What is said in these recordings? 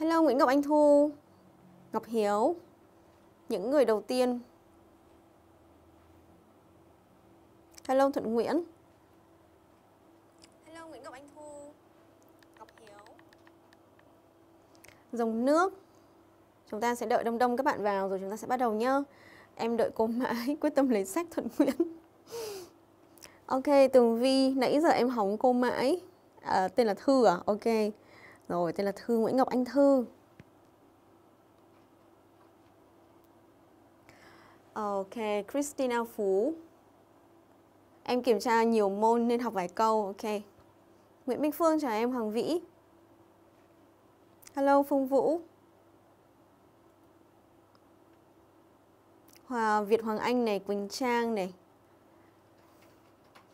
Hello Nguyễn Ngọc Anh Thu. Ngọc Hiếu Những người đầu tiên. Hello Thuận Nguyễn. Hello Nguyễn Ngọc Anh Thu. Ngọc Hiếu. Dòng nước. Chúng ta sẽ đợi đông đông các bạn vào rồi chúng ta sẽ bắt đầu nhá. Em đợi cô mãi quyết tâm lấy sách Thuận Nguyễn. Ok Tường Vi Nãy giờ em hóng cô mãi. À, Tên là Thư à? Ok rồi tên là Thư Nguyễn Ngọc Anh Thư. Ok Christina Phú. Em kiểm tra nhiều môn nên học vài câu Ok. Nguyễn Minh Phương chào em Hoàng Vĩ. Hello Phương Vũ. Hòa Việt Hoàng Anh này, Quỳnh Trang này.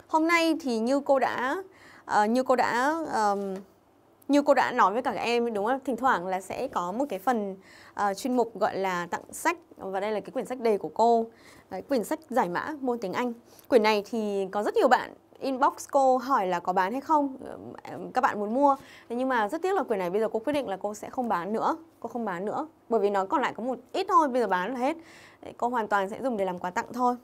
Hôm nay thì như cô đã uh, như cô đã um, như cô đã nói với cả các em đúng không? Thỉnh thoảng là sẽ có một cái phần uh, chuyên mục gọi là tặng sách và đây là cái quyển sách đề của cô. Đấy, quyển sách giải mã môn tiếng Anh. Quyển này thì có rất nhiều bạn inbox cô hỏi là có bán hay không ờ, các bạn muốn mua thế nhưng mà rất tiếc là quyển này bây giờ cô quyết định là cô sẽ không bán nữa cô không bán nữa bởi vì nó còn lại có một ít thôi bây giờ bán là hết cô hoàn toàn sẽ dùng để làm quà tặng thôi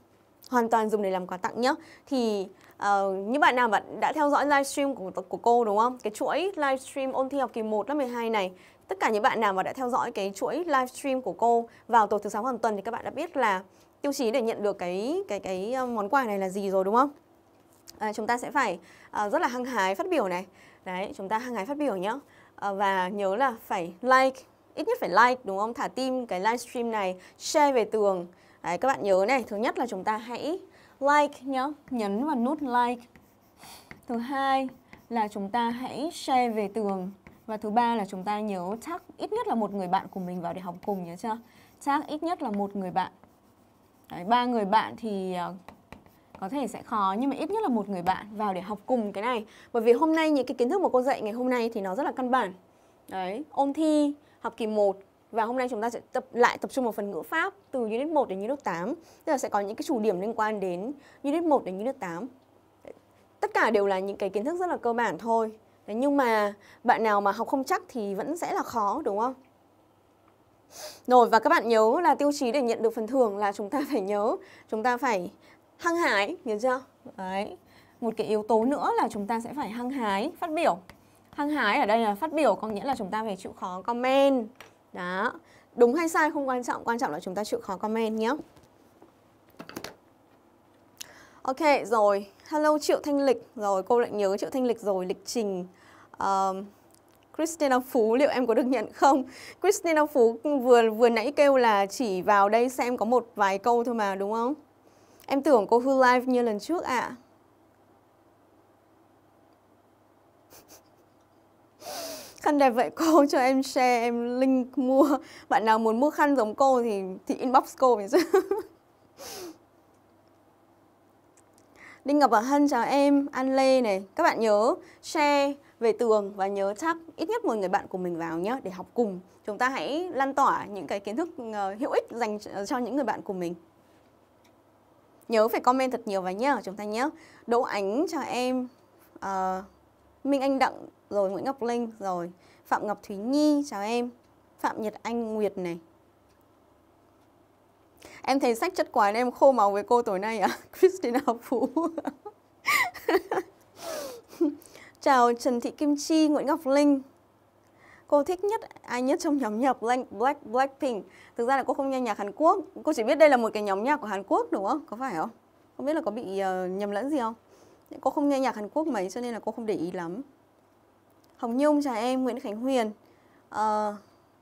hoàn toàn dùng để làm quà tặng nhé thì ờ, uh, những bạn nào bạn đã theo dõi livestream của, của cô đúng không? Cái chuỗi livestream ôn thi học kỳ 1 lớp 12 này. Tất cả những bạn nào mà đã theo dõi cái chuỗi livestream của cô vào tối thứ sáu hàng tuần thì các bạn đã biết là tiêu chí để nhận được cái cái cái ờ, món quà này là gì rồi đúng không? À, chúng ta sẽ phải uh, rất là hăng hái phát biểu này. Đấy chúng ta hăng hái phát biểu nhé Uh, và nhớ là phải like ít nhất phải like đúng không? Thả tim cái livestream này share về tường đấy các bạn nhớ này thứ nhất là chúng ta hãy like nhá nhấn vào nút like. Thứ hai là chúng ta hãy share về tường. Và thứ ba là chúng ta nhớ tag ít nhất là một người bạn của mình vào để học cùng nhớ chưa? Tag ít nhất là một người bạn. Đấy, ba người bạn thì ờ, có thể sẽ khó nhưng mà ít nhất là một người bạn vào để học cùng cái này. Bởi vì hôm nay những cái kiến thức mà cô dạy ngày hôm nay thì nó rất là căn bản. Đấy ôn thi học kỳ 1 và hôm nay chúng ta sẽ tập lại tập trung vào phần ngữ pháp từ unit 1 đến unit 8 tức là sẽ có những cái chủ điểm liên quan đến unit 1 đến unit 8 tất cả đều là những cái kiến thức rất là cơ bản thôi. Đấy, nhưng mà bạn nào mà học không chắc thì vẫn sẽ là khó đúng không? Rồi và các bạn nhớ là tiêu chí để nhận được phần thưởng là chúng ta phải nhớ chúng ta phải hăng hái nhớ chưa? Đấy. Một cái yếu tố nữa là chúng ta sẽ phải hăng hái phát biểu. Hăng hái ở đây là phát biểu có nghĩa là chúng ta phải chịu khó comment đó đúng hay sai không quan trọng quan trọng là chúng ta chịu khó comment nhé ok rồi hello triệu thanh lịch rồi cô lại nhớ triệu thanh lịch rồi lịch trình uh, Christina Phú liệu em có được nhận không? Christina Phú vừa vừa nãy kêu là chỉ vào đây xem có một vài câu thôi mà đúng không? Em tưởng cô hư live như lần trước ạ. À. khăn đẹp vậy cô? Cho em share em link mua. Bạn nào muốn mua khăn giống cô thì thì inbox cô mình chứ. Đinh Ngọc và Hân chào em. An Lê này. Các bạn nhớ share về tường và nhớ tag ít nhất một người bạn của mình vào nhé để học cùng. Chúng ta hãy lan tỏa những cái kiến thức ờ, hữu ích dành cho những người bạn của mình. Nhớ phải comment thật nhiều vào nhé chúng ta nhé Đỗ Ánh chào em. Uh, Minh Anh Đặng rồi Nguyễn Ngọc Linh rồi Phạm Ngọc Thúy Nhi chào em. Phạm Nhật Anh Nguyệt này. Em thấy sách chất quá em khô máu với cô tối nay à? Christina Phú. Chào Trần Thị Kim Chi, Nguyễn Ngọc Linh. Cô thích nhất ai nhất trong nhóm nhạc Black, Black, Blackpink? Thực ra là cô không nghe nhạc Hàn Quốc. Cô chỉ biết đây là một cái nhóm nhạc của Hàn Quốc đúng không? Có phải không? Không biết là có bị uh, nhầm lẫn gì không? Cô không nghe nhạc Hàn Quốc mấy cho nên là cô không để ý lắm. Hồng Nhung chào em, Nguyễn Khánh Huyền à,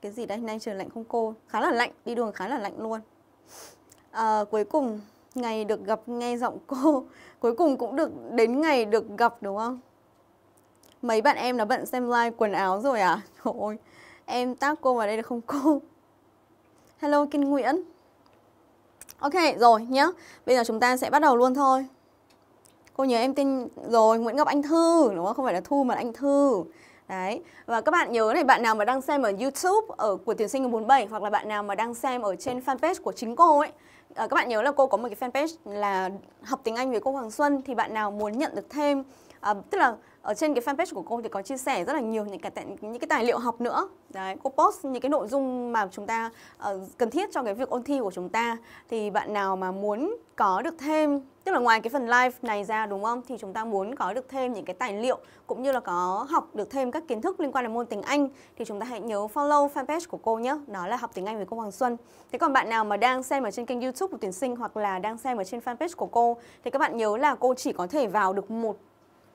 Cái gì đây? Nay trời lạnh không cô? Khá là lạnh, đi đường khá là lạnh luôn à, Cuối cùng ngày được gặp nghe giọng cô Cuối cùng cũng được đến ngày được gặp đúng không? Mấy bạn em nó bận xem live quần áo rồi à? Trời ơi, em tác cô vào đây được không cô? Hello Kinh Nguyễn Ok, rồi nhá Bây giờ chúng ta sẽ bắt đầu luôn thôi Cô nhớ em tên rồi, Nguyễn Ngọc Anh Thư Đúng không? Không phải là Thu mà là Anh Thư Đấy, và các bạn nhớ này, bạn nào mà đang xem ở YouTube ở của tuyển sinh 47 hoặc là bạn nào mà đang xem ở trên fanpage của chính cô ấy ờ, các bạn nhớ là cô có một cái fanpage là học tiếng Anh với cô Hoàng Xuân thì bạn nào muốn nhận được thêm à, tức là ở trên cái fanpage của cô thì có chia sẻ rất là nhiều những cái những cái tài liệu học nữa. Đấy cô post những cái nội dung mà chúng ta uh, cần thiết cho cái việc ôn thi của chúng ta. Thì bạn nào mà muốn có được thêm tức là ngoài cái phần live này ra đúng không? Thì chúng ta muốn có được thêm những cái tài liệu cũng như là có học được thêm các kiến thức liên quan đến môn tiếng Anh thì chúng ta hãy nhớ follow fanpage của cô nhé. Đó là học tiếng Anh với cô Hoàng Xuân. Thế còn bạn nào mà đang xem ở trên kênh YouTube của tuyển sinh hoặc là đang xem ở trên fanpage của cô thì các bạn nhớ là cô chỉ có thể vào được một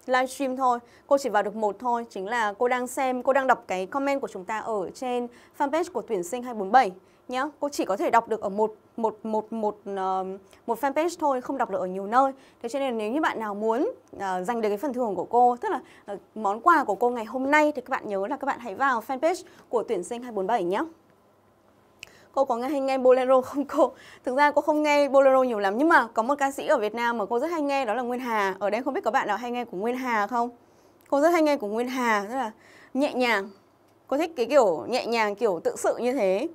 livestream thôi. Cô chỉ vào được một thôi Chính là cô đang xem, cô đang đọc cái comment của chúng ta ở trên fanpage của tuyển sinh 247 nhá. Cô chỉ có thể đọc được ở một một một một uh, một fanpage thôi không đọc được ở nhiều nơi. Thế cho nên nếu như bạn nào muốn uh, giành được cái phần thưởng của cô tức là uh, món quà của cô ngày hôm nay thì các bạn nhớ là các bạn hãy vào fanpage của tuyển sinh 247 nhé cô có nghe hay nghe bolero không cô? Thực ra cô không nghe bolero nhiều lắm nhưng mà có một ca sĩ ở Việt Nam mà cô rất hay nghe đó là Nguyên Hà. Ở đây không biết có bạn nào hay nghe của Nguyên Hà không? Cô rất hay nghe của Nguyên Hà rất là nhẹ nhàng. Cô thích cái kiểu nhẹ nhàng kiểu tự sự như thế.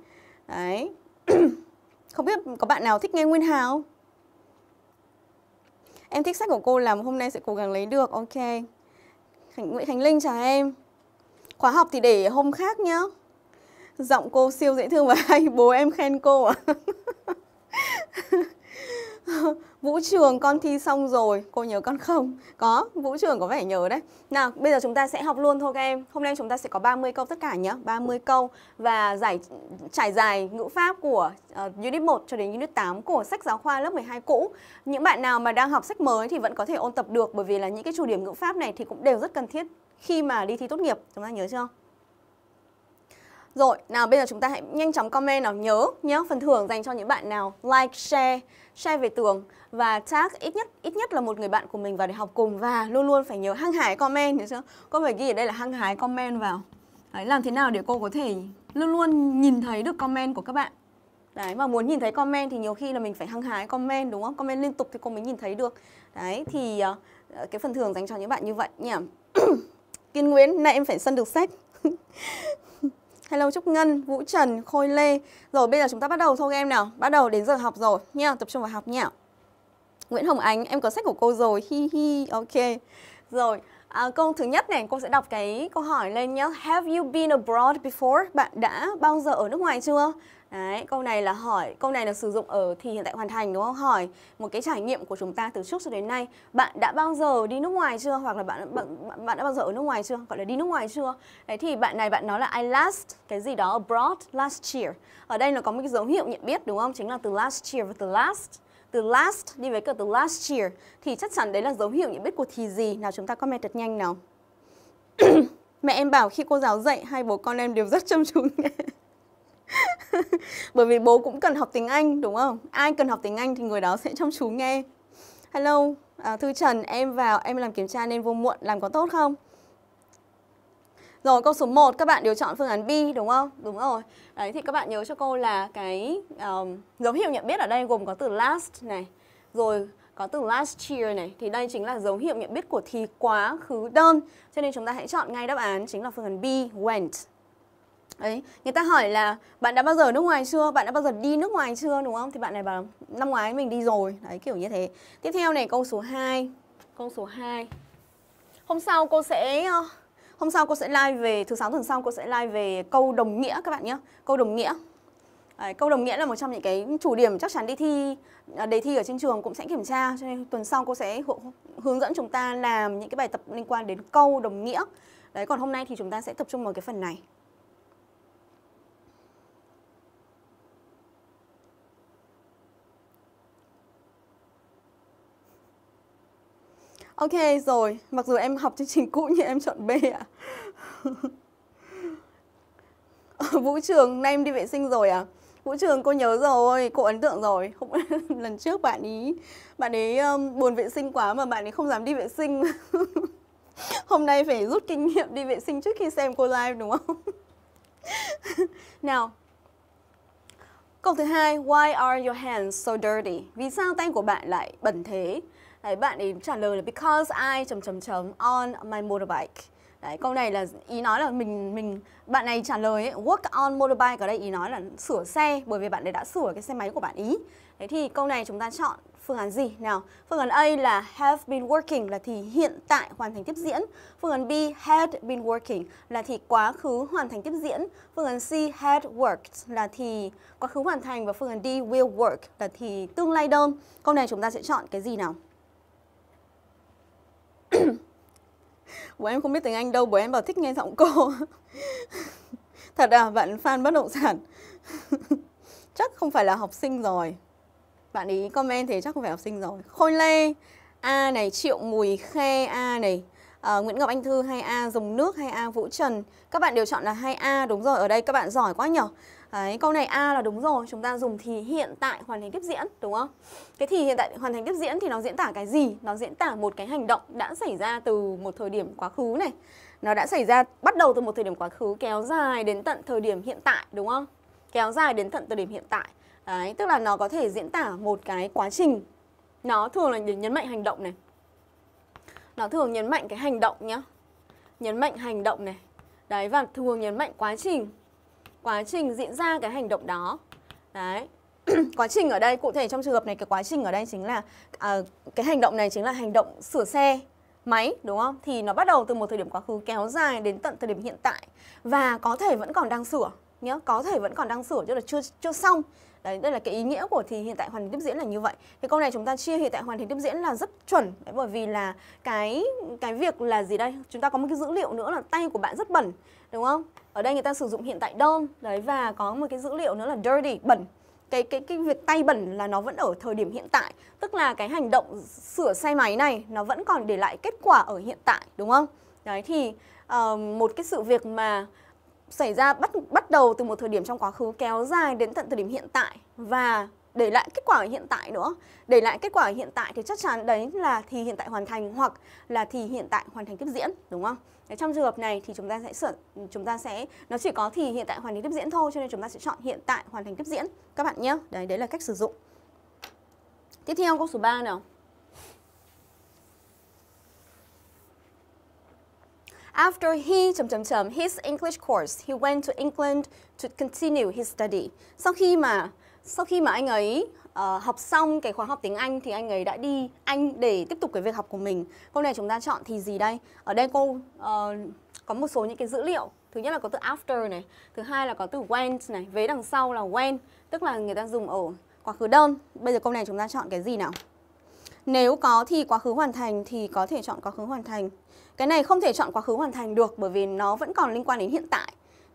Đấy. Không biết có bạn nào thích nghe Nguyên Hà không? Em thích sách của cô làm hôm nay sẽ cố gắng lấy được ok. Khánh, Nguyễn Khánh Linh chào em. Khóa học thì để hôm khác nhá. Giọng cô siêu dễ thương và hay Bố em khen cô à Vũ trường con thi xong rồi Cô nhớ con không? Có, Vũ trường có vẻ nhớ đấy. Nào, bây giờ chúng ta sẽ học luôn thôi các em. Hôm nay chúng ta sẽ có 30 câu tất cả nhé 30 câu và giải trải dài ngữ pháp của uh, Unit 1 cho đến Unit 8 của sách giáo khoa lớp 12 cũ. Những bạn nào mà đang học sách mới thì vẫn có thể ôn tập được Bởi vì là những cái chủ điểm ngữ pháp này thì cũng đều rất cần thiết khi mà đi thi tốt nghiệp. Chúng ta nhớ chưa? Rồi, nào bây giờ chúng ta hãy nhanh chóng comment nào nhớ nhé phần thưởng dành cho những bạn nào like, share, share về tường và tag ít nhất ít nhất là một người bạn của mình vào để học cùng và luôn luôn phải nhớ hăng hái comment nhớ chưa? Cô phải ghi ở đây là hăng hái comment vào. Đấy, làm thế nào để cô có thể luôn luôn nhìn thấy được comment của các bạn. Đấy, mà muốn nhìn thấy comment thì nhiều khi là mình phải hăng hái comment đúng không? Comment liên tục thì cô mới nhìn thấy được. Đấy, thì uh, cái phần thưởng dành cho những bạn như vậy nhỉ. Kiên Nguyễn, nay em phải săn được sách. Hello Trúc Ngân, Vũ Trần, Khôi Lê. Rồi bây giờ chúng ta bắt đầu thôi em nào. Bắt đầu đến giờ học rồi. Nha, tập trung vào học nha. Nguyễn Hồng Ánh, em có sách của cô rồi. Hi hi, ok. Rồi, à, câu thứ nhất này cô sẽ đọc cái câu hỏi lên nhé Have you been abroad before? Bạn đã bao giờ ở nước ngoài chưa? Đấy, câu này là hỏi, câu này là sử dụng ở thì hiện tại hoàn thành đúng không? Hỏi một cái trải nghiệm của chúng ta từ trước cho đến nay. Bạn đã bao giờ đi nước ngoài chưa? Hoặc là bạn bạn, bạn đã bao giờ ở nước ngoài chưa? Gọi là đi nước ngoài chưa? Đấy thì bạn này bạn nói là I last cái gì đó abroad last year. Ở đây nó có một cái dấu hiệu nhận biết đúng không? Chính là từ last year và từ last từ last đi với cả từ last year thì chắc chắn đấy là dấu hiệu nhận biết của thì gì. Nào chúng ta comment thật nhanh nào. Mẹ em bảo khi cô giáo dạy hai bố con em đều rất chăm chú nghe. Bởi vì bố cũng cần học tiếng Anh đúng không? Ai cần học tiếng Anh thì người đó sẽ chăm chú nghe. Hello, à, Thư Trần, em vào, em làm kiểm tra nên vô muộn, làm có tốt không? Rồi câu số 1 các bạn đều chọn phương án B đúng không? Đúng rồi. Đấy thì các bạn nhớ cho cô là cái um, dấu hiệu nhận biết ở đây gồm có từ last này, rồi có từ last year này thì đây chính là dấu hiệu nhận biết của thì quá khứ đơn. Cho nên chúng ta hãy chọn ngay đáp án chính là phương án B went ấy người ta hỏi là bạn đã bao giờ ở nước ngoài chưa? Bạn đã bao giờ đi nước ngoài chưa đúng không? Thì bạn này bảo năm ngoái mình đi rồi. Đấy kiểu như thế. Tiếp theo này câu số 2. Câu số 2. Hôm sau cô sẽ ờ, hôm sau cô sẽ live về thứ sáu tuần sau cô sẽ live về câu đồng nghĩa các bạn nhé. Câu đồng nghĩa. Đấy, câu đồng nghĩa là một trong những cái chủ điểm chắc chắn đi thi à, đề thi ở trên trường cũng sẽ kiểm tra cho nên tuần sau cô sẽ hướng dẫn chúng ta làm những cái bài tập liên quan đến câu đồng nghĩa. Đấy còn hôm nay thì chúng ta sẽ tập trung vào cái phần này. Ok rồi, mặc dù em học chương trình cũ nhưng em chọn B ạ. À? Vũ Trường, nay em đi vệ sinh rồi à? Vũ Trường cô nhớ rồi, cô ấn tượng rồi. Không lần trước bạn ý bạn ấy um, buồn vệ sinh quá mà bạn ấy không dám đi vệ sinh. Hôm nay phải rút kinh nghiệm đi vệ sinh trước khi xem cô live đúng không? Nào. Câu thứ hai, why are your hands so dirty? Vì sao tay của bạn lại bẩn thế? Đấy, bạn ấy trả lời là because I chấm chấm chấm on my motorbike. Đấy, câu này là ý nói là mình mình bạn này trả lời ấy, work on motorbike ở đây ý nói là sửa xe bởi vì bạn ấy đã sửa cái xe máy của bạn ý. Thế thì câu này chúng ta chọn phương án gì? Nào, phương án A là have been working là thì hiện tại hoàn thành tiếp diễn. Phương án B had been working là thì quá khứ hoàn thành tiếp diễn. Phương án C had worked là thì quá khứ hoàn thành và phương án D will work là thì tương lai đơn. Câu này chúng ta sẽ chọn cái gì nào? bố em không biết tiếng Anh đâu, bố em bảo thích nghe giọng cô. Thật à, bạn fan bất động sản. chắc không phải là học sinh rồi. Bạn ý comment thì chắc không phải học sinh rồi. Khôi Lê, A này, Triệu Mùi Khe, A này. À, Nguyễn Ngọc Anh Thư 2A, Dùng Nước 2A, Vũ Trần. Các bạn đều chọn là 2A, đúng rồi. Ở đây các bạn giỏi quá nhở. Đấy, câu này A là đúng rồi, chúng ta dùng thì hiện tại hoàn thành tiếp diễn, đúng không? Cái thì hiện tại hoàn thành tiếp diễn thì nó diễn tả cái gì? Nó diễn tả một cái hành động đã xảy ra từ một thời điểm quá khứ này. Nó đã xảy ra bắt đầu từ một thời điểm quá khứ kéo dài đến tận thời điểm hiện tại, đúng không? Kéo dài đến tận thời điểm hiện tại. Đấy, tức là nó có thể diễn tả một cái quá trình. Nó thường là để nhấn mạnh hành động này. Nó thường nhấn mạnh cái hành động nhá. Nhấn mạnh hành động này. Đấy và thường nhấn mạnh quá trình quá trình diễn ra cái hành động đó. Đấy. Quá trình ở đây cụ thể trong trường hợp này cái quá trình ở đây chính là à, cái hành động này chính là hành động sửa xe máy đúng không? Thì nó bắt đầu từ một thời điểm quá khứ kéo dài đến tận thời điểm hiện tại. Và có thể vẫn còn đang sửa nhớ có thể vẫn còn đang sửa chứ là chưa chưa xong. Đấy đây là cái ý nghĩa của thì hiện tại hoàn thành tiếp diễn là như vậy. Cái câu này chúng ta chia hiện tại hoàn thành tiếp diễn là rất chuẩn đấy, bởi vì là cái cái việc là gì đây? Chúng ta có một cái dữ liệu nữa là tay của bạn rất bẩn đúng không? Ở đây người ta sử dụng hiện tại đơn đấy và có một cái dữ liệu nữa là dirty bẩn. Cái cái cái việc tay bẩn là nó vẫn ở thời điểm hiện tại. Tức là cái hành động sửa xe máy này nó vẫn còn để lại kết quả ở hiện tại đúng không? Đấy thì uh, một cái sự việc mà xảy ra bắt bắt đầu từ một thời điểm trong quá khứ kéo dài đến tận thời điểm hiện tại và để lại kết quả ở hiện tại nữa để lại kết quả ở hiện tại thì chắc chắn đấy là thì hiện tại hoàn thành hoặc là thì hiện tại hoàn thành tiếp diễn đúng không đấy, trong trường hợp này thì chúng ta sẽ sửa chúng ta sẽ nó chỉ có thì hiện tại hoàn thành tiếp diễn thôi cho nên chúng ta sẽ chọn hiện tại hoàn thành tiếp diễn các bạn nhé. Đấy đấy là cách sử dụng. Tiếp theo câu số 3 nào. After he chấm chấm chấm his English course, he went to England to continue his study. Sau khi mà sau khi mà anh ấy uh, học xong cái khóa học tiếng Anh thì anh ấy đã đi Anh để tiếp tục cái việc học của mình. Câu này chúng ta chọn thì gì đây? Ở đây cô uh, có một số những cái dữ liệu. Thứ nhất là có từ after này, thứ hai là có từ went này, vế đằng sau là when, tức là người ta dùng ở quá khứ đơn. Bây giờ câu này chúng ta chọn cái gì nào? Nếu có thì quá khứ hoàn thành thì có thể chọn quá khứ hoàn thành. Cái này không thể chọn quá khứ hoàn thành được bởi vì nó vẫn còn liên quan đến hiện tại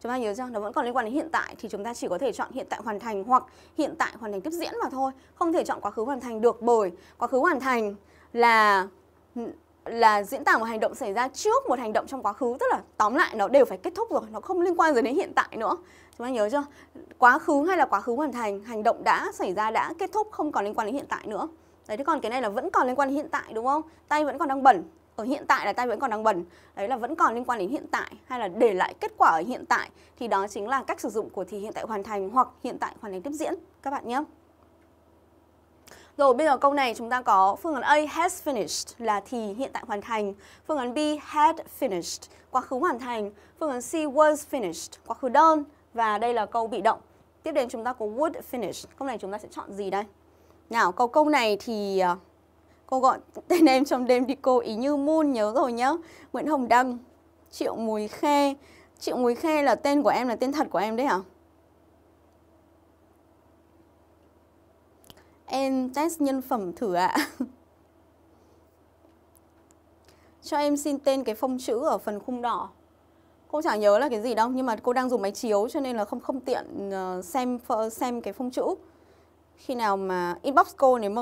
chúng ta nhớ rằng nó vẫn còn liên quan đến hiện tại thì chúng ta chỉ có thể chọn hiện tại hoàn thành hoặc hiện tại hoàn thành tiếp diễn mà thôi. Không thể chọn quá khứ hoàn thành được bởi quá khứ hoàn thành là là diễn tả một hành động xảy ra trước một hành động trong quá khứ. Tức là tóm lại nó đều phải kết thúc rồi, nó không liên quan gì đến hiện tại nữa. Chúng ta nhớ chưa? Quá khứ hay là quá khứ hoàn thành, hành động đã xảy ra đã kết thúc, không còn liên quan đến hiện tại nữa. Đấy, thế còn cái này là vẫn còn liên quan đến hiện tại, đúng không? Tay vẫn còn đang bẩn ở hiện tại là ta vẫn còn đang bẩn đấy là vẫn còn liên quan đến hiện tại hay là để lại kết quả ở hiện tại thì đó chính là cách sử dụng của thì hiện tại hoàn thành hoặc hiện tại hoàn thành tiếp diễn các bạn nhé rồi bây giờ câu này chúng ta có phương án A has finished là thì hiện tại hoàn thành, phương án B had finished quá khứ hoàn thành, phương án C was finished quá khứ đơn và đây là câu bị động. Tiếp đến chúng ta có would finish. Câu này chúng ta sẽ chọn gì đây? Nào, câu câu này thì uh, Cô gọi tên em trong đêm đi cô ý như Moon nhớ rồi nhá Nguyễn Hồng Đăng, Triệu Mùi Khe Triệu Mùi Khe là tên của em, là tên thật của em đấy hả? Em test nhân phẩm thử ạ à. Cho em xin tên cái phông chữ ở phần khung đỏ Cô chả nhớ là cái gì đâu, Nhưng mà cô đang dùng máy chiếu cho nên là không không tiện ờ, xem xem cái phông chữ Khi nào mà inbox cô, nếu mà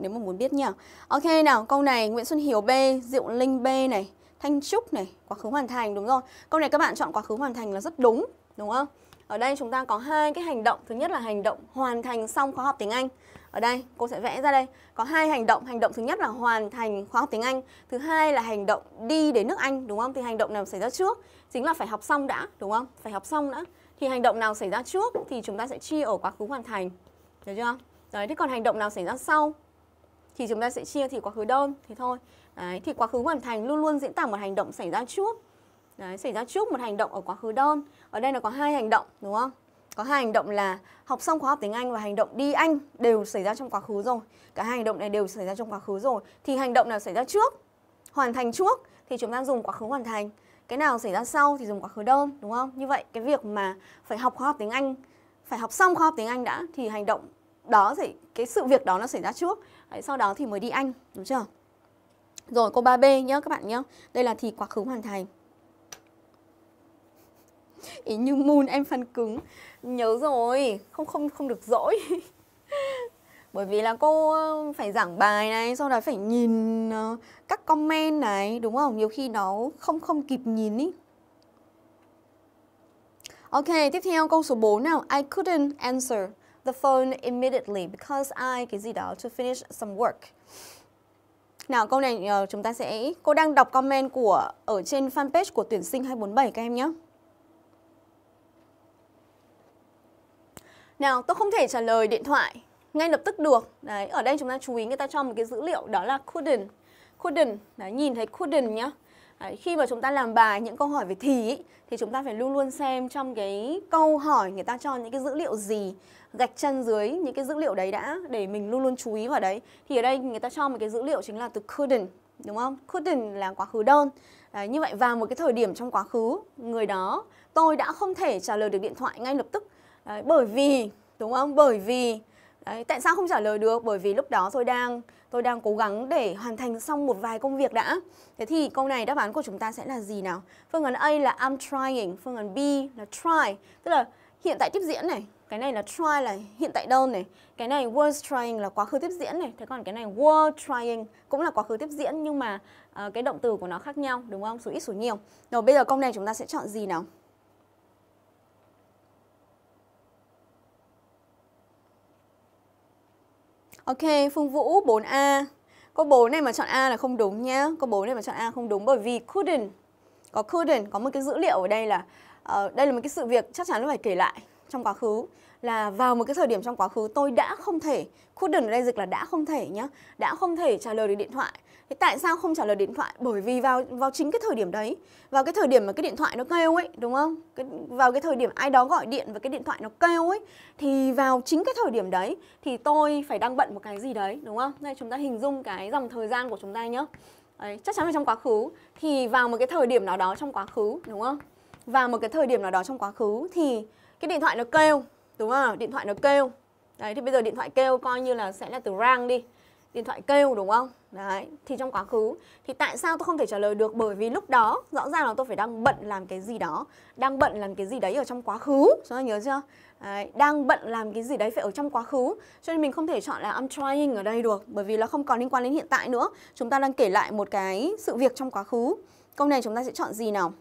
nếu mà muốn biết nha. Ok nào, câu này Nguyễn Xuân Hiếu B, Diệu Linh B này, Thanh Trúc này, quá khứ hoàn thành đúng rồi. Câu này các bạn chọn quá khứ hoàn thành là rất đúng, đúng không? Ở đây chúng ta có hai cái hành động, thứ nhất là hành động hoàn thành xong khóa học tiếng Anh. Ở đây cô sẽ vẽ ra đây, có hai hành động, hành động thứ nhất là hoàn thành khóa học tiếng Anh, thứ hai là hành động đi đến nước Anh, đúng không? Thì hành động nào xảy ra trước? Chính là phải học xong đã, đúng không? Phải học xong đã. Thì hành động nào xảy ra trước thì chúng ta sẽ chia ở quá khứ hoàn thành. Được chưa? Đấy, thế còn hành động nào xảy ra sau thì chúng ta sẽ chia thì quá khứ đơn thì thôi đấy thì quá khứ hoàn thành luôn luôn diễn tả một hành động xảy ra trước đấy xảy ra trước một hành động ở quá khứ đơn ở đây là có hai hành động đúng không có hai hành động là học xong khóa học tiếng Anh và hành động đi Anh đều xảy ra trong quá khứ rồi. Cả hai hành động này đều xảy ra trong quá khứ rồi. Thì hành động nào xảy ra trước, hoàn thành trước thì chúng ta dùng quá khứ hoàn thành. Cái nào xảy ra sau thì dùng quá khứ đơn, đúng không? Như vậy cái việc mà phải học khóa học tiếng Anh, phải học xong khóa học tiếng Anh đã thì hành động đó thì cái sự việc đó nó xảy ra trước. Đấy, sau đó thì mới đi Anh, đúng chưa? Rồi câu 3B nhá các bạn nhá. Đây là thì quá khứ hoàn thành. Ý như moon em phân cứng Nhớ rồi Không không không được dỗi Bởi vì là cô ờ, phải giảng bài này Sau đó phải nhìn ờ, các comment này Đúng không? Nhiều khi nó không không kịp nhìn ý Ok, tiếp theo câu số 4 nào I couldn't answer the phone immediately because I cái gì đó to finish some work. Nào câu này uh, chúng ta sẽ cô đang đọc comment của ở trên fanpage của tuyển sinh 247 các em nhé. Nào, tôi không thể trả lời điện thoại ngay lập tức được. Đấy, ở đây chúng ta chú ý người ta cho một cái dữ liệu đó là couldn't. Couldn't, đấy, nhìn thấy couldn't nhá. Đấy, khi mà chúng ta làm bài những câu hỏi về thì ý, thì chúng ta phải luôn luôn xem trong cái câu hỏi người ta cho những cái dữ liệu gì gạch chân dưới những cái dữ liệu đấy đã để mình luôn luôn chú ý vào đấy. Thì ở đây người ta cho một cái dữ liệu chính là từ couldn't đúng không? Couldn't là quá khứ đơn. Đấy, như vậy vào một cái thời điểm trong quá khứ người đó tôi đã không thể trả lời được điện thoại ngay lập tức Đấy, bởi vì đúng không? Bởi vì đấy, tại sao không trả lời được? Bởi vì lúc đó tôi đang tôi đang cố gắng để hoàn thành xong một vài công việc đã. Thế thì câu này đáp án của chúng ta sẽ là gì nào? Phương án A là I'm trying, phương án B là try, tức là hiện tại tiếp diễn này, cái này là try là hiện tại đơn này, cái này was trying là quá khứ tiếp diễn này, thế còn cái này were trying cũng là quá khứ tiếp diễn nhưng mà uh, cái động từ của nó khác nhau đúng không? Số ít số nhiều. Rồi bây giờ câu này chúng ta sẽ chọn gì nào? Ok, Phương Vũ 4A. Câu 4 này mà chọn A là không đúng nhá. Câu 4 này mà chọn A không đúng bởi vì couldn't có couldn't có một cái dữ liệu ở đây là uh, đây là một cái sự việc chắc chắn là phải kể lại trong quá khứ là vào một cái thời điểm trong quá khứ tôi đã không thể couldn't ở đây dịch là đã không thể nhá đã không thể trả lời được điện thoại. Thế tại sao không trả lời điện thoại? Bởi vì vào vào chính cái thời điểm đấy vào cái thời điểm mà cái điện thoại nó kêu ấy đúng không? Cái, vào cái thời điểm ai đó gọi điện và cái điện thoại nó kêu ấy thì vào chính cái thời điểm đấy thì tôi phải đang bận một cái gì đấy đúng không? Đây chúng ta hình dung cái dòng thời gian của chúng ta nhá. Đấy, chắc chắn là trong quá khứ. Thì vào một cái thời điểm nào đó trong quá khứ đúng không? Vào một cái thời điểm nào đó trong quá khứ thì cái điện thoại nó kêu đúng không? Điện thoại nó kêu. Đấy thì bây giờ điện thoại kêu coi như là sẽ là từ rang đi. Điện thoại kêu đúng không? Đấy thì trong quá khứ thì tại sao tôi không thể trả lời được? Bởi vì lúc đó rõ ràng là tôi phải đang bận làm cái gì đó. Đang bận làm cái gì đấy ở trong quá khứ. Chúng ta nhớ chưa? Đấy, đang bận làm cái gì đấy phải ở trong quá khứ. Cho nên mình không thể chọn là I'm trying ở đây được bởi vì nó không còn liên quan đến hiện tại nữa. Chúng ta đang kể lại một cái sự việc trong quá khứ. Câu này chúng ta sẽ chọn gì nào?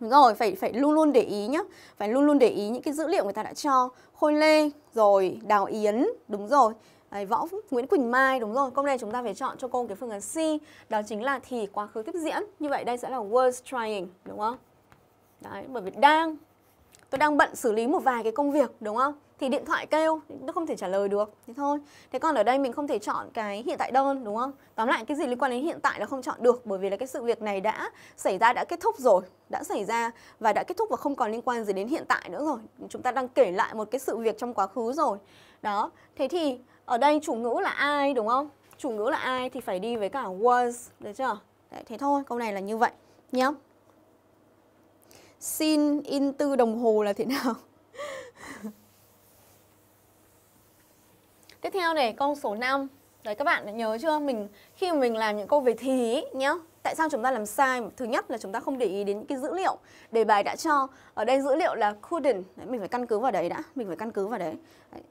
Đúng rồi, phải phải luôn luôn để ý nhá. Phải luôn luôn để ý những cái dữ liệu người ta đã cho. Khôi Lê, rồi Đào Yến, đúng rồi. Đấy, Võ Nguyễn Quỳnh Mai, đúng rồi. Câu này chúng ta phải chọn cho cô cái phương án C. Đó chính là thì quá khứ tiếp diễn. Như vậy đây sẽ là was trying, đúng không? Đấy, bởi vì đang tôi đang bận xử lý một vài cái công việc đúng không thì điện thoại kêu nó không thể trả lời được. Thế thôi. Thế còn ở đây mình không thể chọn cái hiện tại đơn đúng không? Tóm lại cái gì liên quan đến hiện tại là không chọn được bởi vì là cái sự việc này đã xảy ra đã kết thúc rồi đã xảy ra và đã kết thúc và không còn liên quan gì đến hiện tại nữa rồi. Chúng ta đang kể lại một cái sự việc trong quá khứ rồi. Đó. Thế thì ở đây chủ ngữ là ai đúng không? Chủ ngữ là ai thì phải đi với cả was được chưa? Đấy, thế thôi câu này là như vậy nhé Xin in tư đồng hồ là thế nào? Tiếp theo này, câu số 5. Đấy các bạn nhớ chưa? Mình khi mà mình làm những câu về thì ý, nhá. Tại sao chúng ta làm sai? Thứ nhất là chúng ta không để ý đến những cái dữ liệu đề bài đã cho. Ở đây dữ liệu là couldn't. Đấy, mình phải căn cứ vào đấy đã. Mình phải căn cứ vào đấy. đấy.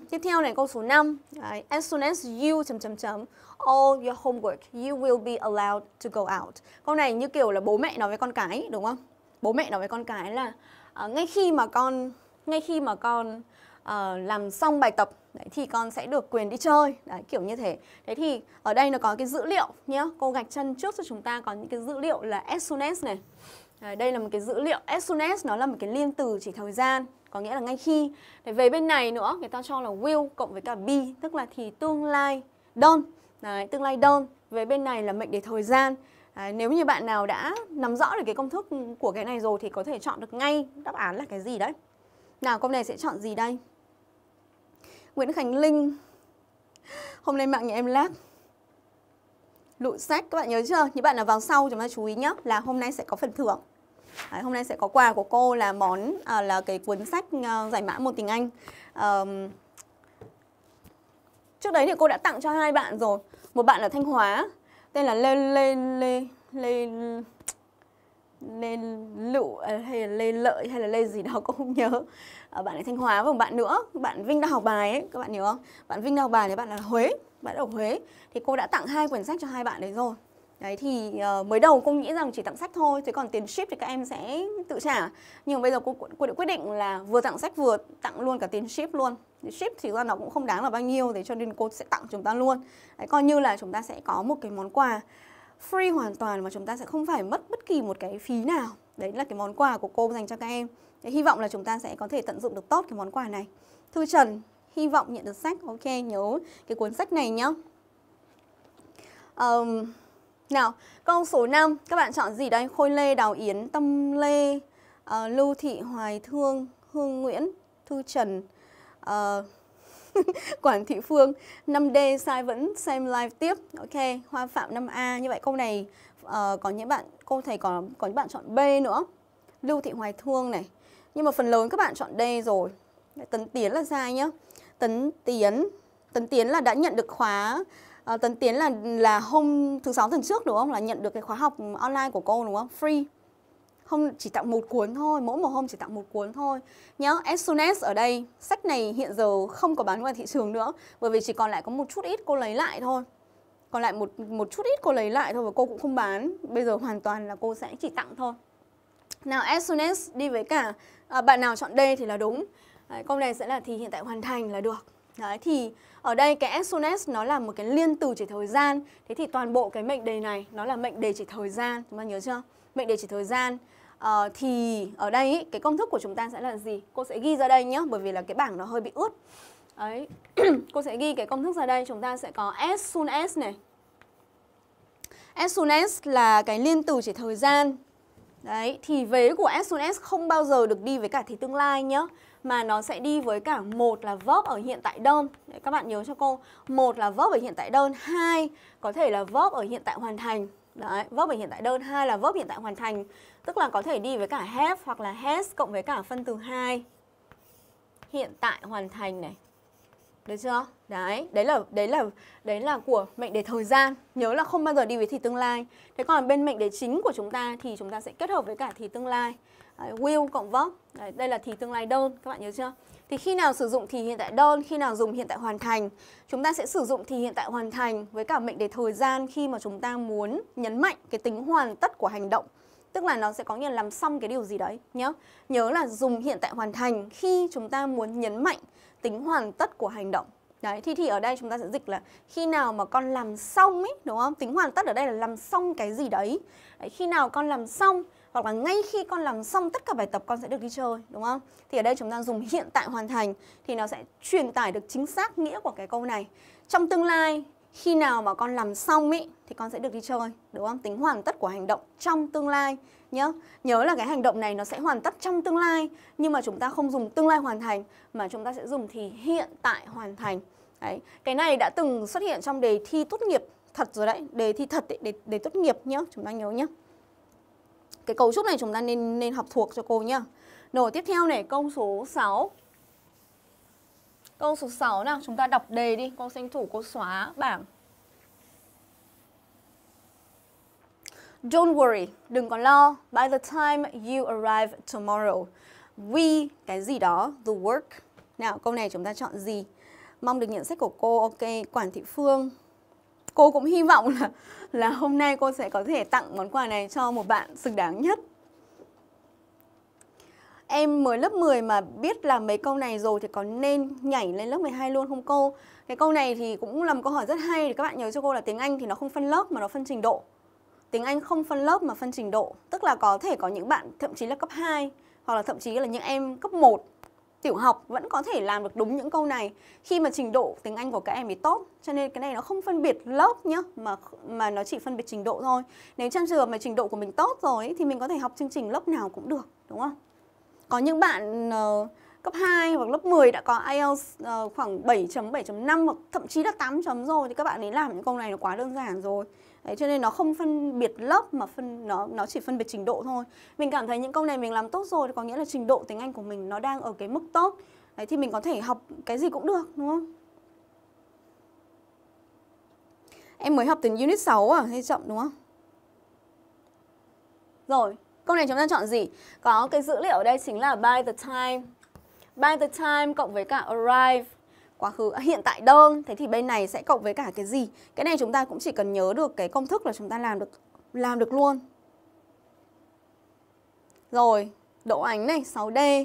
Tiếp theo này câu số 5. Đấy, as soon as you chấm chấm chấm all your homework, you will be allowed to go out. Câu này như kiểu là bố mẹ nói với con cái đúng không? bố mẹ nói với con cái là uh, ngay khi mà con ngay khi mà con uh, làm xong bài tập đấy, thì con sẽ được quyền đi chơi. Đấy, kiểu như thế. Thế thì ở đây nó có cái dữ liệu nhé cô gạch chân trước cho chúng ta có những cái dữ liệu là as soon as này. Đấy, đây là một cái dữ liệu. As soon as nó là một cái liên từ chỉ thời gian có nghĩa là ngay khi. Để về bên này nữa người ta cho là will cộng với cả be tức là thì tương lai đơn đấy, tương lai đơn về bên này là mệnh đề thời gian. À, nếu như bạn nào đã nắm rõ được cái công thức của cái này rồi thì có thể chọn được ngay. Đáp án là cái gì đấy. Nào câu này sẽ chọn gì đây? Nguyễn Khánh Linh. Hôm nay mạng nhà em lag Lụi sách các bạn nhớ chưa? Những bạn nào vào sau chúng ta chú ý nhé Là hôm nay sẽ có phần thưởng. Đấy, Hôm nay sẽ có quà của cô là món à, Là cái cuốn sách à, giải mã một tiếng Anh. À, Trước đấy thì cô đã tặng cho hai bạn rồi. Một bạn ở Thanh Hóa Tên là Lê Lê Lê Lê Lê Lụ à, hay là Lê Lợi hay là Lê gì đó cô không nhớ. Ờ, bạn ở Thanh Hóa và một bạn nữa Bạn Vinh đang học bài ấy, các bạn nhớ không? Bạn Vinh đang học bài thì bạn là Huế Bạn ở Huế. Thì cô đã tặng hai quyển sách cho hai bạn đấy rồi. Đấy thì uh, mới đầu cô nghĩ rằng chỉ tặng sách thôi Thế còn tiền ship thì các em sẽ tự trả. Nhưng mà bây giờ cô, cô đã quyết định là vừa tặng sách vừa tặng luôn cả tiền ship luôn. Thì Ship thì ra nó cũng không đáng là bao nhiêu Thế cho nên cô sẽ tặng chúng ta luôn. Đấy, Coi như là chúng ta sẽ có một cái món quà free hoàn toàn Mà chúng ta sẽ không phải mất bất kỳ một cái phí nào. Đấy là cái món quà của cô dành cho các em. Để Hy vọng là chúng ta sẽ có thể tận dụng được tốt cái món quà này. Thư Trần hy vọng nhận được sách. Ok nhớ cái cuốn sách này nhá. Um, nào, câu số 5, các bạn chọn gì đây? Khôi Lê, Đào Yến, Tâm Lê, uh, Lưu Thị, Hoài Thương, Hương Nguyễn, Thư Trần, uh, Quản Thị Phương 5D sai vẫn xem live tiếp Ok, Hoa Phạm 5A Như vậy câu này uh, có những bạn Cô thầy có, có những bạn chọn B nữa Lưu Thị Hoài Thương này Nhưng mà phần lớn các bạn chọn D rồi Tấn Tiến là sai nhá Tấn Tiến Tấn Tiến là đã nhận được khóa uh, Tấn Tiến là là hôm thứ sáu tuần trước đúng không? Là nhận được cái khóa học online của cô đúng không? Free. Không chỉ tặng một cuốn thôi, mỗi một hôm chỉ tặng một cuốn thôi. Nhớ, as soon as ở đây, sách này hiện giờ không có bán ngoài thị trường nữa bởi vì chỉ còn lại có một chút ít cô lấy lại thôi. Còn lại một một chút ít cô lấy lại thôi và cô cũng không bán. Bây giờ hoàn toàn là cô sẽ chỉ tặng thôi. Nào as soon as đi với cả à, bạn nào chọn D thì là đúng. Đấy, câu này sẽ là thì hiện tại hoàn thành là được. Đấy thì ở đây cái as soon as nó là một cái liên từ chỉ thời gian Thế thì toàn bộ cái mệnh đề này nó là mệnh đề chỉ thời gian Chúng ta nhớ chưa? Mệnh đề chỉ thời gian uh, Thì ở đây ý, cái công thức của chúng ta sẽ là gì? Cô sẽ ghi ra đây nhé Bởi vì là cái bảng nó hơi bị ướt Đấy Cô sẽ ghi cái công thức ra đây Chúng ta sẽ có as soon as này As soon as là cái liên từ chỉ thời gian Đấy, thì vế của as soon as không bao giờ được đi với cả thì tương lai nhé mà nó sẽ đi với cả một là verb ở hiện tại đơn. Đấy, các bạn nhớ cho cô, một là verb ở hiện tại đơn, hai có thể là verb ở hiện tại hoàn thành. Đấy, verb ở hiện tại đơn, hai là verb hiện tại hoàn thành. Tức là có thể đi với cả have hoặc là has cộng với cả phân từ hai. Hiện tại hoàn thành này. Được chưa? Đấy, đấy là đấy là đấy là của mệnh đề thời gian. Nhớ là không bao giờ đi với thì tương lai. Thế còn bên mệnh đề chính của chúng ta thì chúng ta sẽ kết hợp với cả thì tương lai. Đấy, will cộng verb. Đấy, đây là thì tương lai đơn, các bạn nhớ chưa? Thì khi nào sử dụng thì hiện tại đơn, khi nào dùng hiện tại hoàn thành, chúng ta sẽ sử dụng thì hiện tại hoàn thành với cả mệnh đề thời gian khi mà chúng ta muốn nhấn mạnh cái tính hoàn tất của hành động. Tức là nó sẽ có nghĩa là làm xong cái điều gì đấy nhớ. Nhớ là dùng hiện tại hoàn thành khi chúng ta muốn nhấn mạnh tính hoàn tất của hành động. Đấy, thì thì ở đây chúng ta sẽ dịch là khi nào mà con làm xong ấy, đúng không? Tính hoàn tất ở đây là làm xong cái gì đấy. đấy khi nào con làm xong hoặc là ngay khi con làm xong tất cả bài tập con sẽ được đi chơi đúng không? Thì ở đây chúng ta dùng hiện tại hoàn thành thì nó sẽ truyền tải được chính xác nghĩa của cái câu này. Trong tương lai khi nào mà con làm xong ý thì con sẽ được đi chơi đúng không? Tính hoàn tất của hành động trong tương lai nhớ nhớ là cái hành động này nó sẽ hoàn tất trong tương lai nhưng mà chúng ta không dùng tương lai hoàn thành mà chúng ta sẽ dùng thì hiện tại hoàn thành đấy cái này đã từng xuất hiện trong đề thi tốt nghiệp thật rồi đấy đề thi thật ấy, đề, đề tốt nghiệp nhá chúng ta nhớ nhá cái cấu trúc này chúng ta nên nên học thuộc cho cô nhá. Rồi tiếp theo này câu số 6. Câu số 6 nào, chúng ta đọc đề đi, cô tranh thủ cô xóa bảng. Don't worry, đừng có lo. By the time you arrive tomorrow, we cái gì đó, the work. Nào, câu này chúng ta chọn gì? Mong được nhận sách của cô. Ok, Quản Thị Phương. Cô cũng hy vọng là là hôm nay cô sẽ có thể tặng món quà này cho một bạn xứng đáng nhất. Em mới lớp 10 mà biết là mấy câu này rồi thì có nên nhảy lên lớp 12 luôn không cô? Cái câu này thì cũng là một câu hỏi rất hay thì các bạn nhớ cho cô là tiếng Anh thì nó không phân lớp mà nó phân trình độ. Tiếng Anh không phân lớp mà phân trình độ, tức là có thể có những bạn thậm chí là cấp 2 hoặc là thậm chí là những em cấp 1 tiểu học vẫn có thể làm được đúng những câu này khi mà trình độ tiếng Anh của các em thì tốt cho nên cái này nó không phân biệt lớp nhá mà mà nó chỉ phân biệt trình độ thôi nếu trong trường mà trình độ của mình tốt rồi thì mình có thể học chương trình lớp nào cũng được đúng không có những bạn uh, cấp 2 hoặc lớp 10 đã có IELTS uh, khoảng 7.7.5 hoặc thậm chí là 8 chấm rồi thì các bạn ấy làm những câu này nó quá đơn giản rồi. Đấy, cho nên nó không phân biệt lớp mà phân nó nó chỉ phân biệt trình độ thôi. Mình cảm thấy những câu này mình làm tốt rồi thì có nghĩa là trình độ tiếng Anh của mình nó đang ở cái mức tốt. Đấy thì mình có thể học cái gì cũng được đúng không? Em mới học từ unit 6 à hay chậm đúng không? Rồi, câu này chúng ta chọn gì? Có cái dữ liệu ở đây chính là by the time. By the time cộng với cả arrive. Quá khứ. À, hiện tại đơn. Thế thì bên này sẽ cộng với cả cái gì? Cái này chúng ta cũng chỉ cần nhớ được cái công thức là chúng ta làm được làm được luôn. Rồi Đỗ Ánh này 6D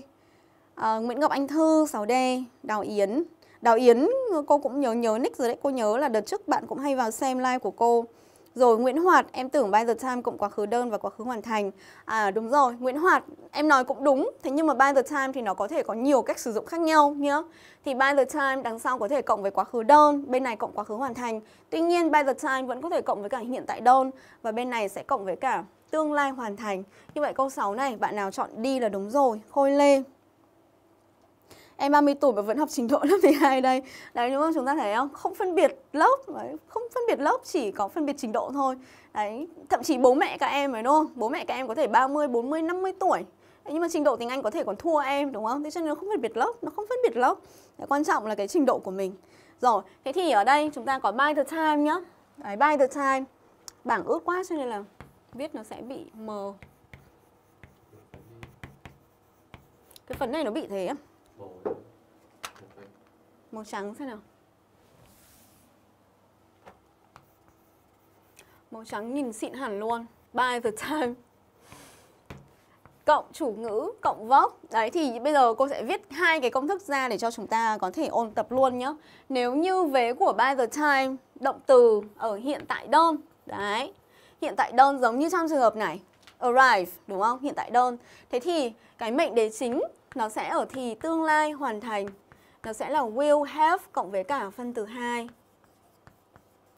à, Nguyễn Ngọc Anh Thư 6D Đào Yến. Đào Yến cô cũng nhớ nhớ nick rồi đấy. Cô nhớ là đợt trước bạn cũng hay vào xem live của cô rồi Nguyễn Hoạt, em tưởng by the time cộng quá khứ đơn và quá khứ hoàn thành. À đúng rồi, Nguyễn Hoạt, em nói cũng đúng. Thế nhưng mà by the time thì nó có thể có nhiều cách sử dụng khác nhau nhá. Thì by the time đằng sau có thể cộng với quá khứ đơn, bên này cộng quá khứ hoàn thành. Tuy nhiên by the time vẫn có thể cộng với cả hiện tại đơn và bên này sẽ cộng với cả tương lai hoàn thành. Như vậy câu 6 này bạn nào chọn đi là đúng rồi. Khôi Lê. Em 30 tuổi mà vẫn học trình độ lớp 12 đây Đấy đúng không? Chúng ta thấy không? Không phân biệt lớp đấy. Không phân biệt lớp chỉ có phân biệt trình độ thôi Đấy Thậm chí bố mẹ các em ấy đúng không? Bố mẹ các em có thể 30, 40, 50 tuổi đấy, Nhưng mà trình độ tiếng Anh có thể còn thua em đúng không? Thế cho nên nó không phân biệt lớp Nó không phân biệt lớp đấy, Quan trọng là cái trình độ của mình Rồi, thế thì ở đây chúng ta có by the time nhá Đấy, by the time Bảng ướt quá cho nên là viết nó sẽ bị mờ Cái phần này nó bị thế Màu trắng xem nào. Màu trắng nhìn xịn hẳn luôn. By the time. Cộng chủ ngữ, cộng vóc. Đấy thì bây giờ cô sẽ viết hai cái công thức ra để cho chúng ta có thể ôn tập luôn nhé Nếu như vế của by the time Động từ ở hiện tại đơn. Đấy Hiện tại đơn giống như trong trường hợp này. Arrive, đúng không? Hiện tại đơn. Thế thì cái mệnh đề chính nó sẽ ở thì tương lai hoàn thành. Nó sẽ là will have cộng với cả phân từ 2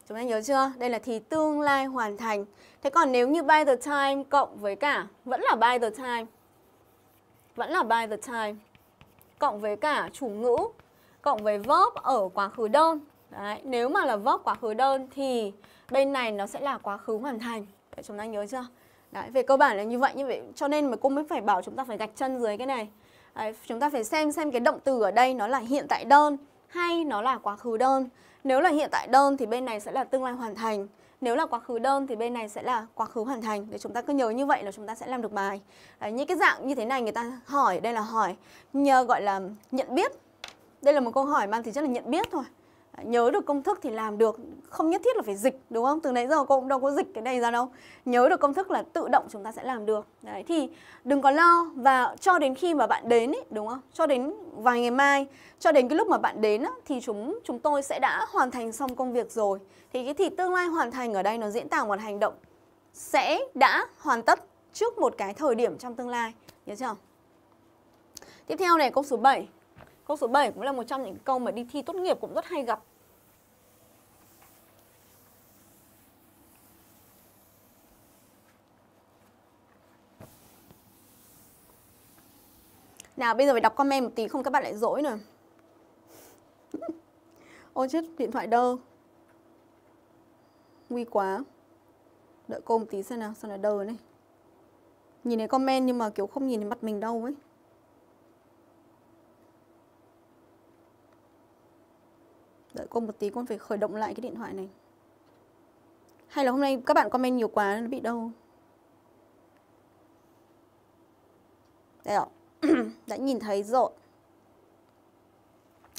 chúng ta nhớ chưa? Đây là thì tương lai hoàn thành. Thế còn nếu như by the time cộng với cả vẫn là by the time. Vẫn là by the time. Cộng với cả chủ ngữ cộng với verb ở quá khứ đơn. Đấy, nếu mà là verb quá khứ đơn thì bên này nó sẽ là quá khứ hoàn thành. Đấy, chúng ta nhớ chưa? Đấy, về cơ bản là như vậy. Như vậy cho nên mà cô mới phải bảo chúng ta phải gạch chân dưới cái này. Đấy, chúng ta phải xem xem cái động từ ở đây nó là hiện tại đơn hay nó là quá khứ đơn. Nếu là hiện tại đơn thì bên này sẽ là tương lai hoàn thành. Nếu là quá khứ đơn thì bên này sẽ là quá khứ hoàn thành. Để chúng ta cứ nhớ như vậy là chúng ta sẽ làm được bài. Đấy, những cái dạng như thế này người ta hỏi, đây là hỏi nhờ gọi là nhận biết. Đây là một câu hỏi mang tính chất là nhận biết thôi nhớ được công thức thì làm được không nhất thiết là phải dịch đúng không? Từ nãy giờ cô cũng đâu có dịch cái này ra đâu. Nhớ được công thức là tự động chúng ta sẽ làm được. Đấy thì đừng có lo và cho đến khi mà bạn đến ấy, đúng không? Cho đến vài ngày mai cho đến cái lúc mà bạn đến á, thì chúng chúng tôi sẽ đã hoàn thành xong công việc rồi. Thì cái thì tương lai hoàn thành ở đây nó diễn tả một hành động sẽ đã hoàn tất trước một cái thời điểm trong tương lai. Nhớ chưa? Tiếp theo này câu số 7 Câu số 7 cũng là một trong những câu mà đi thi tốt nghiệp cũng rất hay gặp. Nào bây giờ phải đọc comment một tí không các bạn lại dỗi nữa. Ôi chết, điện thoại đơ. Nguy quá. Đợi cô một tí xem nào, sao lại đơ này. Nhìn thấy comment nhưng mà kiểu không nhìn thấy mặt mình đâu ấy. Đợi cô một tí con phải khởi động lại cái điện thoại này Hay là hôm nay các bạn comment nhiều quá nó bị đâu Đây đã nhìn thấy rồi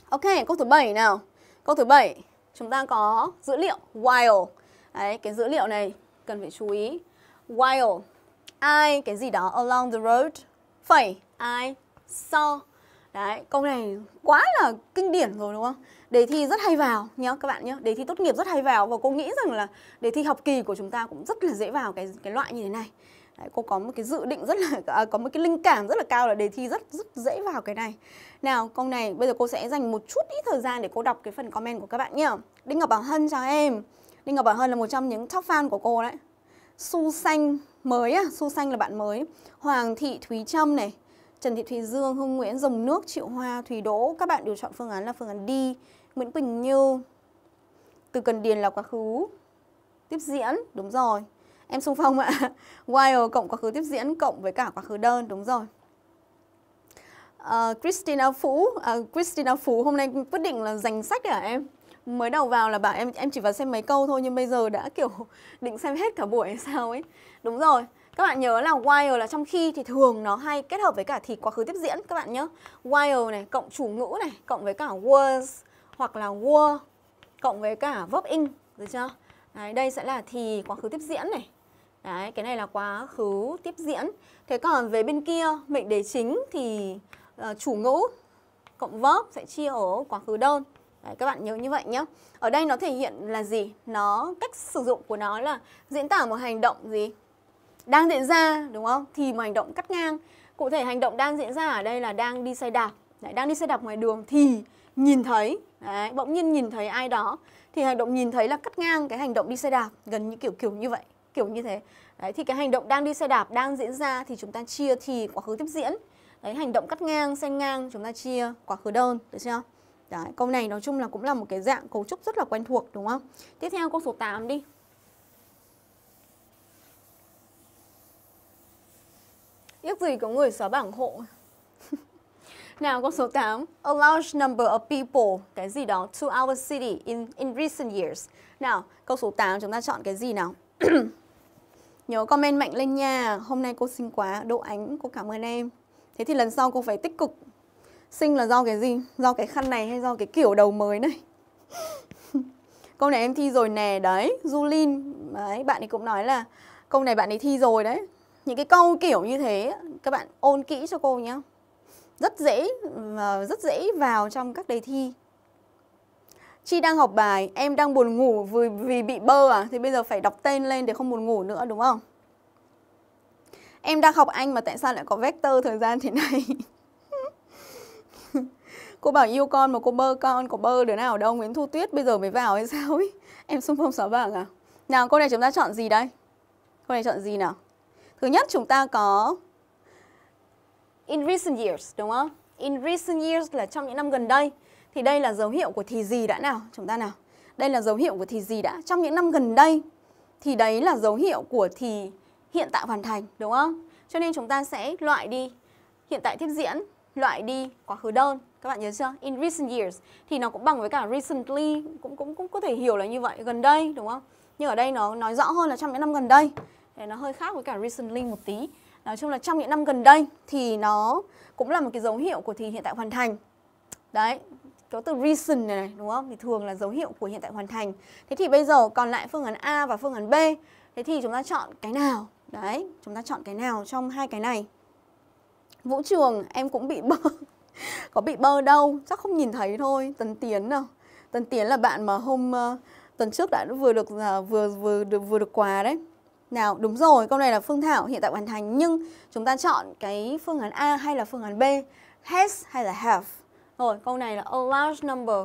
Ok, câu thứ 7 nào Câu thứ 7 Chúng ta có dữ liệu while Đấy, cái dữ liệu này cần phải chú ý While I, cái gì đó along the road Phẩy, I saw Đấy, câu này quá là kinh điển rồi đúng không? Đề thi rất hay vào nhá các bạn nhé. Đề thi tốt nghiệp rất hay vào và cô nghĩ rằng là đề thi học kỳ của chúng ta cũng rất là dễ vào cái cái loại như thế này. Đấy, cô có một cái dự định rất là à, có một cái linh cảm rất là cao là đề thi rất rất dễ vào cái này. Nào, câu này bây giờ cô sẽ dành một chút ít thời gian để cô đọc cái phần comment của các bạn nhé. Đinh Ngọc Bảo Hân chào em. Đinh Ngọc Bảo Hân là một trong những top fan của cô đấy. Su Xanh mới á, Su Xanh là bạn mới. Hoàng Thị Thúy Trâm này, Trần Thị Thùy Dương, Hương Nguyễn, Dòng Nước, Triệu Hoa, Thùy Đỗ. Các bạn đều chọn phương án là phương án đi Nguyễn Quỳnh Như. Từ Cần Điền là quá khứ. Tiếp diễn, đúng rồi. Em xung phong ạ. While cộng quá khứ tiếp diễn cộng với cả quá khứ đơn, đúng rồi. Uh, Christina Phú, uh, Christina Phú hôm nay quyết định là dành sách à em? Mới đầu vào là bảo em em chỉ vào xem mấy câu thôi nhưng bây giờ đã kiểu định xem hết cả buổi hay sao ấy. Đúng rồi. Các bạn nhớ là while là trong khi thì thường nó hay kết hợp với cả thì quá khứ tiếp diễn các bạn nhớ. While này cộng chủ ngữ này cộng với cả was hoặc là were cộng với cả verb in, được chưa? Đấy, đây sẽ là thì quá khứ tiếp diễn này. Đấy, cái này là quá khứ tiếp diễn. Thế còn về bên kia, mệnh đề chính thì uh, chủ ngữ cộng verb sẽ chia ở quá khứ đơn. Đấy, các bạn nhớ như vậy nhé. Ở đây nó thể hiện là gì? Nó cách sử dụng của nó là diễn tả một hành động gì? Đang diễn ra, đúng không? Thì một hành động cắt ngang. Cụ thể hành động đang diễn ra ở đây là đang đi xe đạp. Đấy, đang đi xe đạp ngoài đường thì nhìn thấy, đấy, bỗng nhiên nhìn thấy ai đó thì hành động nhìn thấy là cắt ngang cái hành động đi xe đạp gần như kiểu kiểu như vậy, kiểu như thế. Đấy, thì cái hành động đang đi xe đạp đang diễn ra thì chúng ta chia thì quá khứ tiếp diễn. Đấy, hành động cắt ngang, xen ngang chúng ta chia quá khứ đơn, được chưa? Đấy, câu này nói chung là cũng là một cái dạng cấu trúc rất là quen thuộc đúng không? Tiếp theo câu số 8 đi. Ước gì có người xóa bảng hộ. Nào câu số 8. A large number of people, cái gì đó, to our city in, in recent years. Nào, câu số 8 chúng ta chọn cái gì nào? Nhớ comment mạnh lên nha. Hôm nay cô xinh quá, độ Ánh, cô cảm ơn em. Thế thì lần sau cô phải tích cực Xinh là do cái gì? Do cái khăn này hay do cái kiểu đầu mới này? câu này em thi rồi nè, đấy, Julin Đấy, bạn ấy cũng nói là câu này bạn ấy thi rồi đấy Những cái câu kiểu như thế các bạn ôn kỹ cho cô nhé Rất dễ, ờ, rất dễ vào trong các đề thi Chi đang học bài, em đang buồn ngủ vì, vì bị bơ à? Thì bây giờ phải đọc tên lên để không buồn ngủ nữa đúng không? Em đang học Anh mà tại sao lại có vector thời gian thế này? cô bảo yêu con mà cô bơ con có bơ đứa nào đâu Nguyễn Thu Tuyết bây giờ mới vào hay sao ấy em xung phong xóa bảng à nào cô này chúng ta chọn gì đây Cô này chọn gì nào thứ nhất chúng ta có in recent years đúng không in recent years là trong những năm gần đây thì đây là dấu hiệu của thì gì đã nào chúng ta nào đây là dấu hiệu của thì gì đã trong những năm gần đây thì đấy là dấu hiệu của thì hiện tại hoàn thành đúng không cho nên chúng ta sẽ loại đi hiện tại tiếp diễn loại đi quá khứ đơn các bạn nhớ chưa? In recent years thì nó cũng bằng với cả recently cũng cũng cũng có thể hiểu là như vậy, gần đây đúng không? Nhưng ở đây nó nói rõ hơn là trong những năm gần đây. Thì nó hơi khác với cả recently một tí. Nói chung là trong những năm gần đây thì nó cũng là một cái dấu hiệu của thì hiện tại hoàn thành. Đấy, có từ recent này, này đúng không? Thì thường là dấu hiệu của hiện tại hoàn thành. Thế thì bây giờ còn lại phương án A và phương án B. Thế thì chúng ta chọn cái nào? Đấy, chúng ta chọn cái nào trong hai cái này? Vũ Trường em cũng bị bơ có bị bơ đâu chắc không nhìn thấy thôi tấn tiến nào tấn tiến là bạn mà hôm uh, tuần trước đã vừa được uh, vừa vừa được vừa được quà đấy nào đúng rồi câu này là phương thảo hiện tại hoàn thành nhưng chúng ta chọn cái phương án a hay là phương án b has hay là have rồi, câu này là a large number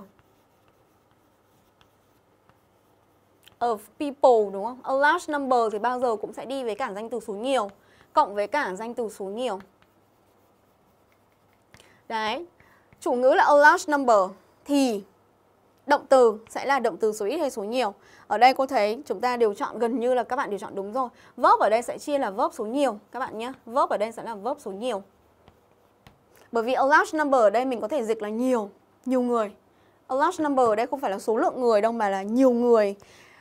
of people, đúng không? A large number thì bao giờ cũng sẽ đi với cả danh từ số nhiều, cộng với cả danh từ số nhiều. Đấy. Chủ ngữ là a large number thì động từ sẽ là động từ số ít hay số nhiều. Ở đây cô thấy chúng ta đều chọn, gần như là các bạn đều chọn đúng rồi. Verb ở đây sẽ chia là verb số nhiều, các bạn nhé. Verb ở đây sẽ là verb số nhiều. Bởi vì a large number ở đây mình có thể dịch là nhiều, nhiều người. A large number ở đây không phải là số lượng người đâu mà là nhiều người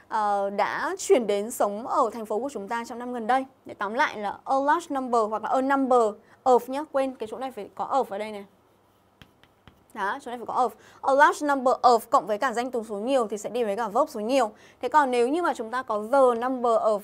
uh, đã chuyển đến sống ở thành phố của chúng ta trong năm gần đây. Để tóm lại là a large number hoặc là a number of nhé. Quên cái chỗ này phải có of ở đây này. Đó, chỗ này phải có of. A large number of cộng với cả danh từ số nhiều thì sẽ đi với cả verb số nhiều. Thế còn nếu như mà chúng ta có the number of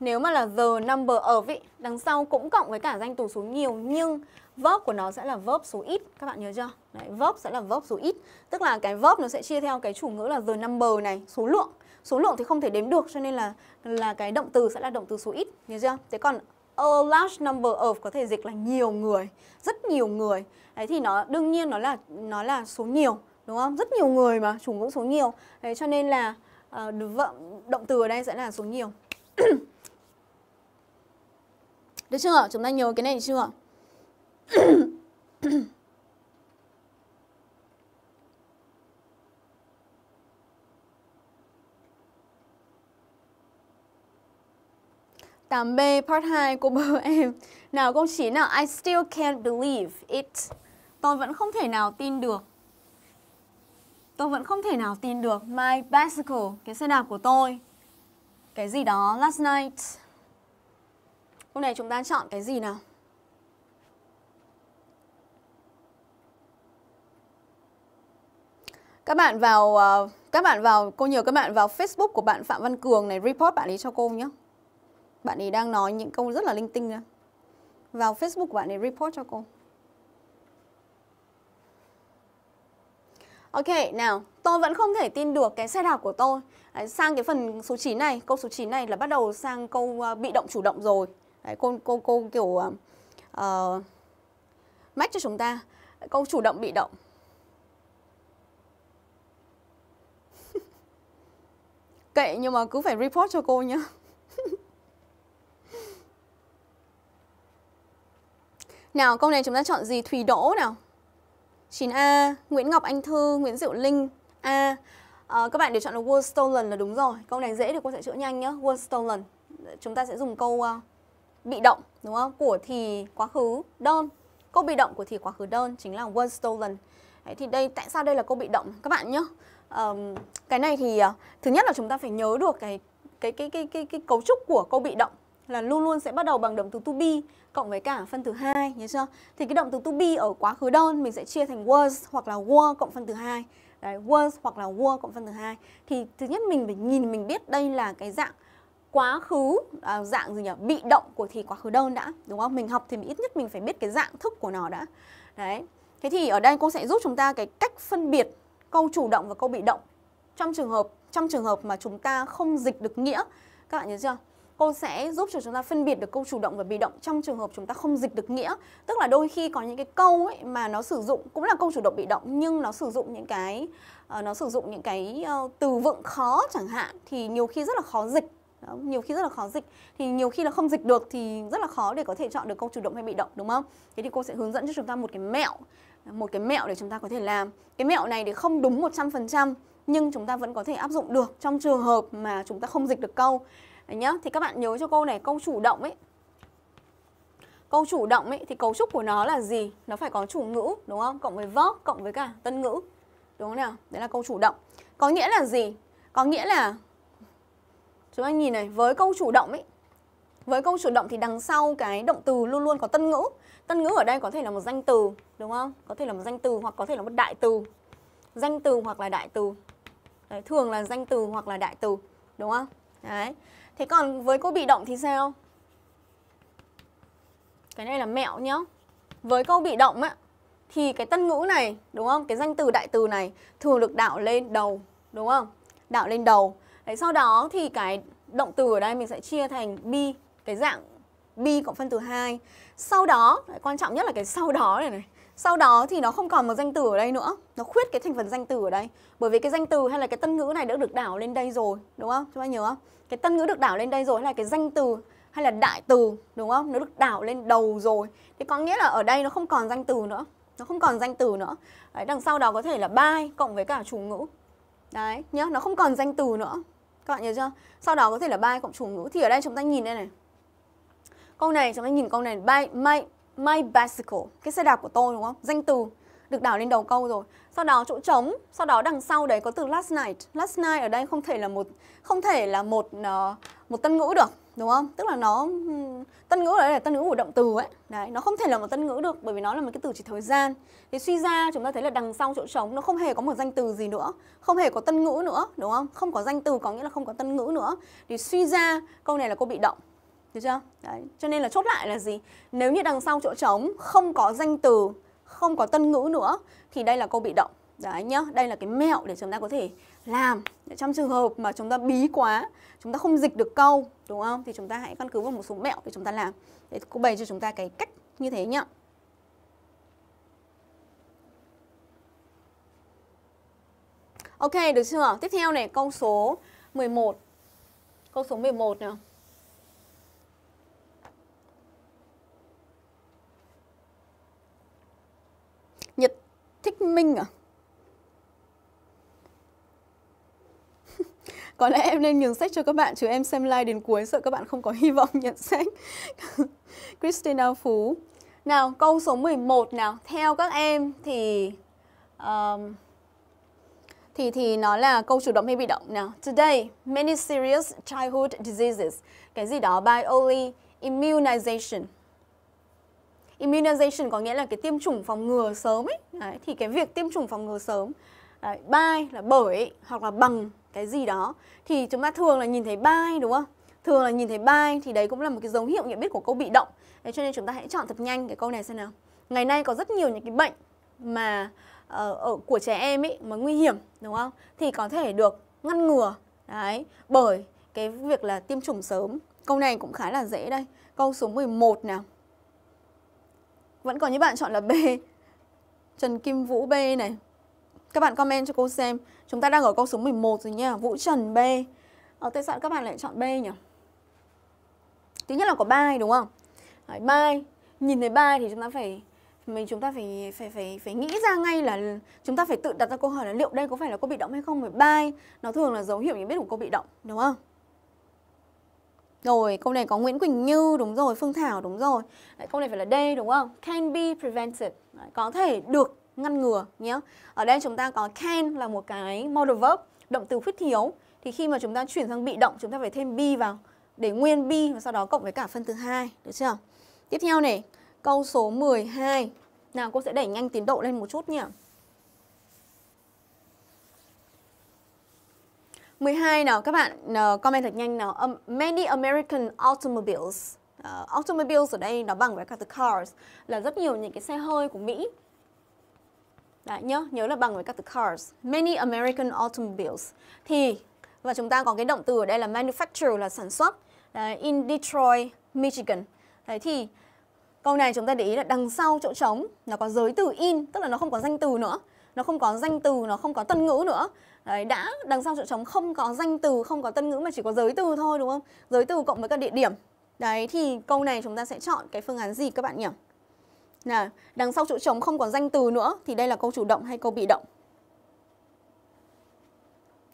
Nếu mà là the number of ý, đằng sau cũng cộng với cả danh từ số nhiều nhưng verb của nó sẽ là verb số ít. Các bạn nhớ chưa? Đấy, verb sẽ là verb số ít. Tức là cái verb nó sẽ chia theo cái chủ ngữ là the number này, số lượng. Số lượng thì không thể đếm được cho nên là là cái động từ sẽ là động từ số ít, nhớ chưa? Thế còn a large number of có thể dịch là nhiều người, rất nhiều người. Đấy thì nó đương nhiên nó là nó là số nhiều, đúng không? Rất nhiều người mà, chủ ngữ số nhiều. Đấy cho nên là uh, động từ ở đây sẽ là số nhiều. Được chưa? Chúng ta nhớ cái này chưa? Tám B part 2 cô bơ em. Nào câu 9 nào I still can't believe it. Tôi vẫn không thể nào tin được. Tôi vẫn không thể nào tin được my bicycle, cái xe đạp của tôi. Cái gì đó last night. Câu này chúng ta chọn cái gì nào? Các bạn vào ờ, các bạn vào cô nhờ các bạn vào Facebook của bạn Phạm Văn Cường này report bạn ấy cho cô nhé. Bạn ấy đang nói những câu rất là linh tinh ra. Vào Facebook của bạn ấy report cho cô. Ok, nào, tôi vẫn không thể tin được cái xe đạp của tôi. Đấy, sang cái phần số 9 này, câu số 9 này là bắt đầu sang câu uh, bị động chủ động rồi. Đấy, cô cô cô kiểu uh, match cho chúng ta. Câu chủ động bị động. Kệ nhưng mà cứ phải report cho cô nhé. nào, câu này chúng ta chọn gì? Thủy Đỗ nào. 9A, Nguyễn Ngọc Anh Thư, Nguyễn Diệu Linh A. À, các bạn đều chọn là word stolen là đúng rồi. Câu này dễ thì cô sẽ chữa nhanh nhé. Word stolen. Chúng ta sẽ dùng câu uh, bị động đúng không? Của thì quá khứ đơn. Câu bị động của thì quá khứ đơn chính là was stolen. Đấy, thì đây tại sao đây là câu bị động các bạn nhé? Um, cái này thì uh, thứ nhất là chúng ta phải nhớ được cái cái cái cái cái cái cấu trúc của câu bị động là luôn luôn sẽ bắt đầu bằng động từ to be cộng với cả phân từ hai nhớ chưa? Thì cái động từ to be ở quá khứ đơn mình sẽ chia thành was hoặc là were cộng phân từ hai. Đấy, was hoặc là were cộng phân từ hai. Thì thứ nhất mình phải nhìn mình biết đây là cái dạng quá khứ à, dạng gì nhỉ? Bị động của thì quá khứ đơn đã, đúng không? Mình học thì ít nhất mình phải biết cái dạng thức của nó đã. Đấy. Thế thì ở đây cô sẽ giúp chúng ta cái cách phân biệt câu chủ động và câu bị động trong trường hợp trong trường hợp mà chúng ta không dịch được nghĩa. Các bạn nhớ chưa? cô sẽ giúp cho chúng ta phân biệt được câu chủ động và bị động trong trường hợp chúng ta không dịch được nghĩa. Tức là đôi khi có những cái câu ấy mà nó sử dụng cũng là câu chủ động bị động nhưng nó sử dụng những cái uh, nó sử dụng những cái uh, từ vựng khó chẳng hạn thì nhiều khi rất là khó dịch. Đó, nhiều khi rất là khó dịch thì nhiều khi là không dịch được thì rất là khó để có thể chọn được câu chủ động hay bị động đúng không? Thế thì cô sẽ hướng dẫn cho chúng ta một cái mẹo một cái mẹo để chúng ta có thể làm. Cái mẹo này thì không đúng 100% nhưng chúng ta vẫn có thể áp dụng được trong trường hợp mà chúng ta không dịch được câu. Đấy nhá, thì các bạn nhớ cho câu này câu chủ động ấy. Câu chủ động ấy thì cấu trúc của nó là gì? Nó phải có chủ ngữ đúng không? Cộng với verb cộng với cả tân ngữ. Đúng không nào? Đấy là câu chủ động. Có nghĩa là gì? Có nghĩa là chúng ta nhìn này, với câu chủ động ấy với câu chủ động thì đằng sau cái động từ luôn luôn có tân ngữ. Tân ngữ ở đây có thể là một danh từ, đúng không? Có thể là một danh từ hoặc có thể là một đại từ. Danh từ hoặc là đại từ. Đấy, thường là danh từ hoặc là đại từ, đúng không? Đấy. Thế còn với câu bị động thì sao? Cái này là mẹo nhá. Với câu bị động á thì cái tân ngữ này, đúng không? Cái danh từ đại từ này thường được đảo lên đầu, đúng không? Đảo lên đầu. Đấy sau đó thì cái động từ ở đây mình sẽ chia thành be, cái dạng be cộng phân từ hai. Sau đó, quan trọng nhất là cái sau đó này này. Sau đó thì nó không còn một danh từ ở đây nữa Nó khuyết cái thành phần danh từ ở đây Bởi vì cái danh từ hay là cái tân ngữ này đã được đảo lên đây rồi Đúng không? Chúng ta nhớ không? Cái tân ngữ được đảo lên đây rồi hay là cái danh từ hay là đại từ đúng không? Nó được đảo lên đầu rồi Thì có nghĩa là ở đây nó không còn danh từ nữa Nó không còn danh từ nữa Đấy, đằng sau đó có thể là by cộng với cả chủ ngữ Đấy nhớ nó không còn danh từ nữa Các bạn nhớ chưa? Sau đó có thể là by cộng chủ ngữ Thì ở đây chúng ta nhìn đây này Câu này chúng ta nhìn câu này by, my, my bicycle Cái xe đạp của tôi đúng không? Danh từ được đảo lên đầu câu rồi. Sau đó chỗ trống, sau đó đằng sau đấy có từ last night. Last night ở đây không thể là một không thể là một uh, một tân ngữ được, đúng không? Tức là nó tân ngữ ở đây là tân ngữ của động từ ấy. Đấy, nó không thể là một tân ngữ được bởi vì nó là một cái từ chỉ thời gian. Thì suy ra chúng ta thấy là đằng sau chỗ trống nó không hề có một danh từ gì nữa, không hề có tân ngữ nữa, đúng không? Không có danh từ có nghĩa là không có tân ngữ nữa. Thì suy ra câu này là câu bị động. Được chưa? Đấy. Cho nên là chốt lại là gì? Nếu như đằng sau chỗ trống không có danh từ không có tân ngữ nữa thì đây là câu bị động. Đấy nhá, đây là cái mẹo để chúng ta có thể làm Trong trường hợp mà chúng ta bí quá, chúng ta không dịch được câu đúng không? Thì chúng ta hãy căn cứ vào một số mẹo để chúng ta làm Để cô bày cho chúng ta cái cách như thế nhá Ok, được chưa? Tiếp theo này, câu số 11 Câu số 11 nào Nhật Thích Minh à? Có lẽ em nên nhường sách cho các bạn chứ em xem like đến cuối sợ các bạn không có hy vọng nhận sách. Christina Phú. Nào, câu số 11 nào. Theo các em thì um, thì thì nó là câu chủ động hay bị động nào. Today, many serious childhood diseases. Cái gì đó by only immunization. Immunization có nghĩa là cái tiêm chủng phòng ngừa sớm ấy. Đấy, thì cái việc tiêm chủng phòng ngừa sớm Đấy, by là bởi hoặc là bằng cái gì đó thì chúng ta thường là nhìn thấy by đúng không? Thường là nhìn thấy by thì đấy cũng là một cái dấu hiệu nhận biết của câu bị động. Đấy cho nên chúng ta hãy chọn thật nhanh cái câu này xem nào. Ngày nay có rất nhiều những cái bệnh mà uh, ở của trẻ em ấy mà nguy hiểm đúng không? Thì có thể được ngăn ngừa đấy bởi cái việc là tiêm chủng sớm. Câu này cũng khá là dễ đây. Câu số 11 nào. Vẫn còn những bạn chọn là B. Trần Kim Vũ B này. Các bạn comment cho cô xem. Chúng ta đang ở câu số 11 rồi nha. Vũ Trần B. Ờ, tại sao các bạn lại chọn B nhỉ? Thứ nhất là có bài đúng không? Đấy, bài. Nhìn thấy bài thì chúng ta phải mình chúng ta phải phải phải phải nghĩ ra ngay là chúng ta phải tự đặt ra câu hỏi là liệu đây có phải là câu bị động hay không bởi bài nó thường là dấu hiệu nhận biết của câu bị động đúng không rồi câu này có Nguyễn Quỳnh Như đúng rồi Phương Thảo đúng rồi Đấy, câu này phải là D đúng không can be prevented Đấy, có thể được ngăn ngừa nhé. Ở đây chúng ta có can là một cái modal verb, động từ khuyết thiếu. Thì khi mà chúng ta chuyển sang bị động, chúng ta phải thêm be vào để nguyên be và sau đó cộng với cả phân từ hai, được chưa? Tiếp theo này, câu số 12. Nào cô sẽ đẩy nhanh tiến độ lên một chút nhỉ. 12 nào các bạn uh, comment thật nhanh nào. Um, many American automobiles. Uh, automobiles ở đây nó bằng với cả the cars là rất nhiều những cái xe hơi của Mỹ Đấy, nhớ, nhớ là bằng với các từ cars. Many American automobiles. Thì, và chúng ta có cái động từ ở đây là manufacture là sản xuất. Đấy, in Detroit, Michigan. Đấy thì câu này chúng ta để ý là đằng sau chỗ trống nó có giới từ in, tức là nó không có danh từ nữa. Nó không có danh từ, nó không có tân ngữ nữa. Đấy, đã đằng sau chỗ trống không có danh từ, không có tân ngữ mà chỉ có giới từ thôi đúng không? Giới từ cộng với các địa điểm. Đấy thì câu này chúng ta sẽ chọn cái phương án gì các bạn nhỉ? Nào, đằng sau chỗ trống không có danh từ nữa thì đây là câu chủ động hay câu bị động?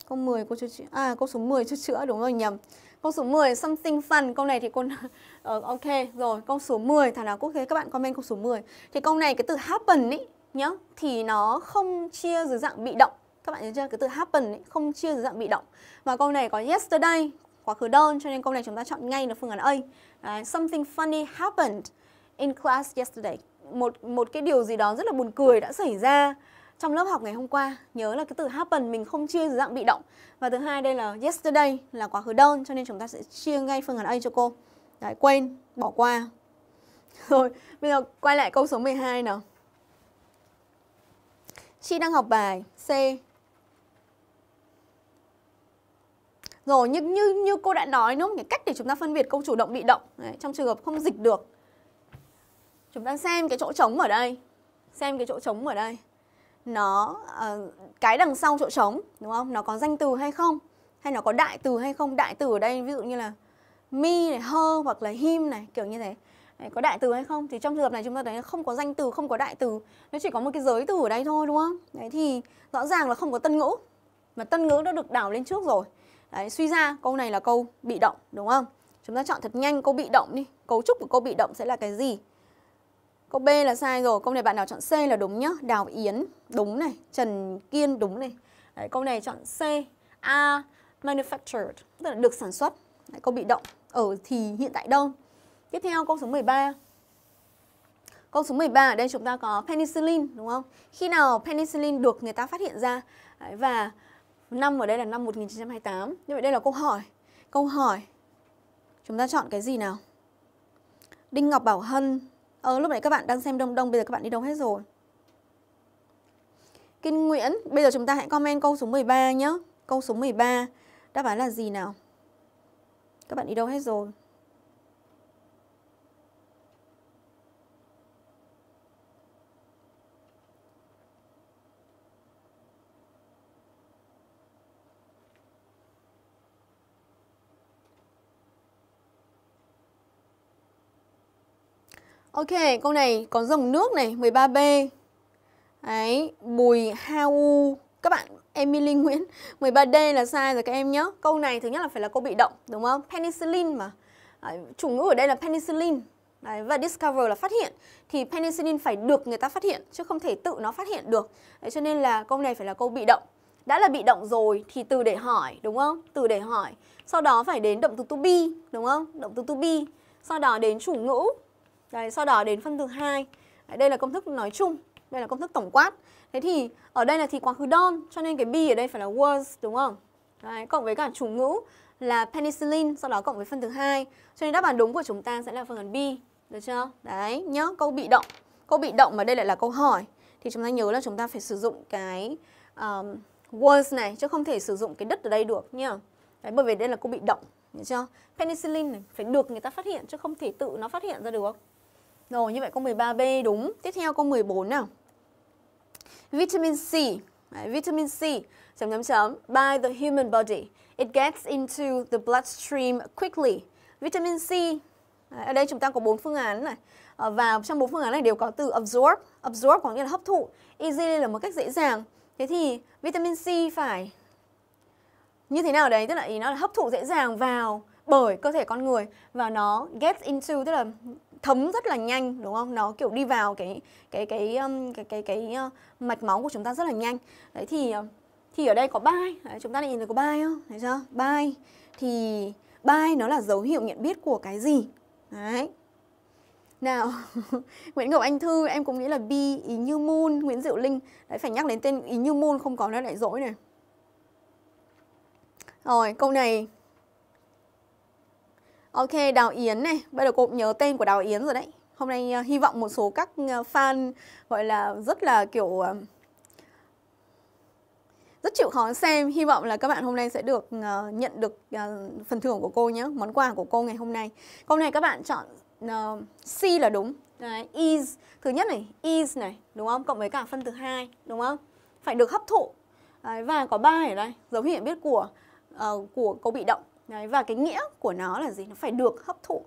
Câu 10 cô chưa chữa. À câu số 10 chưa chữa đúng rồi nhầm. Câu số 10 something fun. Câu này thì cô uh, ok rồi. Câu số 10 thằng nào quốc tế các bạn comment câu số 10. Thì câu này cái từ happen ấy nhá thì nó không chia dưới dạng bị động. Các bạn nhớ chưa? Cái từ happen ấy không chia dưới dạng bị động. Và câu này có yesterday quá khứ đơn cho nên câu này chúng ta chọn ngay là phương án A. Đấy, something funny happened in class yesterday một một cái điều gì đó rất là buồn cười đã xảy ra trong lớp học ngày hôm qua. Nhớ là cái từ happen mình không chia dưới dạng bị động. Và thứ hai đây là yesterday là quá khứ đơn cho nên chúng ta sẽ chia ngay phương án A cho cô. Đấy quên bỏ qua. Rồi bây giờ quay lại câu số 12 nào. Chi đang học bài C. Rồi như như như cô đã nói đúng không? Cái cách để chúng ta phân biệt câu chủ động bị động. Đấy, trong trường hợp không dịch được. Chúng ta xem cái chỗ trống ở đây. Xem cái chỗ trống ở đây. Nó uh, Cái đằng sau chỗ trống Đúng không? Nó có danh từ hay không? Hay nó có đại từ hay không? Đại từ ở đây ví dụ như là Me này, her hoặc là him này Kiểu như thế. Đấy, có đại từ hay không? Thì trong trường hợp này chúng ta thấy không có danh từ không có đại từ. Nó chỉ có một cái giới từ ở đây thôi đúng không? Đấy thì rõ ràng là không có tân ngữ. Mà tân ngữ đã được đảo lên trước rồi. Đấy suy ra câu này là câu bị động đúng không? Chúng ta chọn thật nhanh câu bị động đi. Cấu trúc của câu bị động sẽ là cái gì? Câu B là sai rồi, câu này bạn nào chọn C là đúng nhá. Đào Yến đúng này, Trần Kiên đúng này. Đấy, câu này chọn C. A manufactured, tức là được sản xuất. Đấy, câu bị động ở thì hiện tại đâu Tiếp theo câu số 13. Câu số 13 ở đây chúng ta có penicillin đúng không? Khi nào penicillin được người ta phát hiện ra Đấy, và năm ở đây là năm 1928. Như vậy đây là câu hỏi. Câu hỏi chúng ta chọn cái gì nào? Đinh Ngọc Bảo Hân Ờ, lúc nãy các bạn đang xem đông đông, bây giờ các bạn đi đâu hết rồi? Kinh Nguyễn, bây giờ chúng ta hãy comment câu số 13 nhé. Câu số 13, đáp án là gì nào? Các bạn đi đâu hết rồi? Ok, câu này có dòng nước này, 13B. Đấy, Bùi Hau các bạn Emily Nguyễn 13D là sai rồi các em nhé. Câu này thứ nhất là phải là câu bị động đúng không? Penicillin mà. Đấy, chủ ngữ ở đây là penicillin. Đấy, và discover là phát hiện thì penicillin phải được người ta phát hiện chứ không thể tự nó phát hiện được. Đấy, cho nên là câu này phải là câu bị động. Đã là bị động rồi thì từ để hỏi đúng không? Từ để hỏi. Sau đó phải đến động từ to be đúng không? Động từ to be. Sau đó đến chủ ngữ. Đấy, sau đó đến phân từ hai. Đây là công thức nói chung, đây là công thức tổng quát. Thế thì ở đây là thì quá khứ đơn cho nên cái be ở đây phải là was đúng không? Đấy, cộng với cả chủ ngữ là penicillin sau đó cộng với phân từ hai. Cho nên đáp án đúng của chúng ta sẽ là phần B được chưa? Đấy nhớ câu bị động. Câu bị động mà đây lại là câu hỏi. Thì chúng ta nhớ là chúng ta phải sử dụng cái um, was này chứ không thể sử dụng cái đất ở đây được nhá đấy, bởi vì đây là câu bị động được chưa? Penicillin này phải được người ta phát hiện chứ không thể tự nó phát hiện ra được rồi như vậy câu 13B đúng tiếp theo câu 14 nào vitamin C đấy, vitamin C chấm chấm chấm by the human body It gets into the bloodstream quickly. Vitamin C. ở đây chúng ta có bốn phương án này. Ờ, và trong bốn phương án này đều có từ absorb. Absorb có nghĩa là hấp thụ. Easily là một cách dễ dàng. Thế thì vitamin C phải như thế nào đấy? Tức là ý nó là hấp thụ dễ dàng vào bởi cơ thể con người và nó gets into tức là thấm rất là nhanh đúng không? Nó kiểu đi vào cái cái cái um, cái cái cái, cái mạch máu của chúng ta rất là nhanh. Đấy thì ờ, thì ở đây có bai Đấy, chúng ta nhìn thấy có bai không? Thấy chưa? Bai thì bai nó là dấu hiệu nhận biết của cái gì? Đấy. Nào Nguyễn Ngọc Anh Thư em cũng nghĩ là bi ý như moon Nguyễn Diệu Linh. Đấy phải nhắc đến tên ý như moon không có nó lại dỗi này. Rồi câu này. Ok Đào Yến này Bây giờ cô cũng nhớ tên của Đào Yến rồi đấy. Hôm nay uh, hy vọng một số các ờ, fan gọi là rất là kiểu uh, rất chịu khó xem. Hy vọng là các bạn hôm nay sẽ được uh, nhận được uh, phần thưởng của cô nhé món quà của cô ngày hôm nay. Câu này các bạn chọn uh, C là đúng. Đấy, is thứ nhất này is này đúng không? Cộng với cả phân từ hai đúng không? Phải được hấp thụ. Đấy, và có ba ở đây dấu hiệu biết của uh, của câu bị động. Đấy, và cái nghĩa của nó là gì nó phải được hấp thụ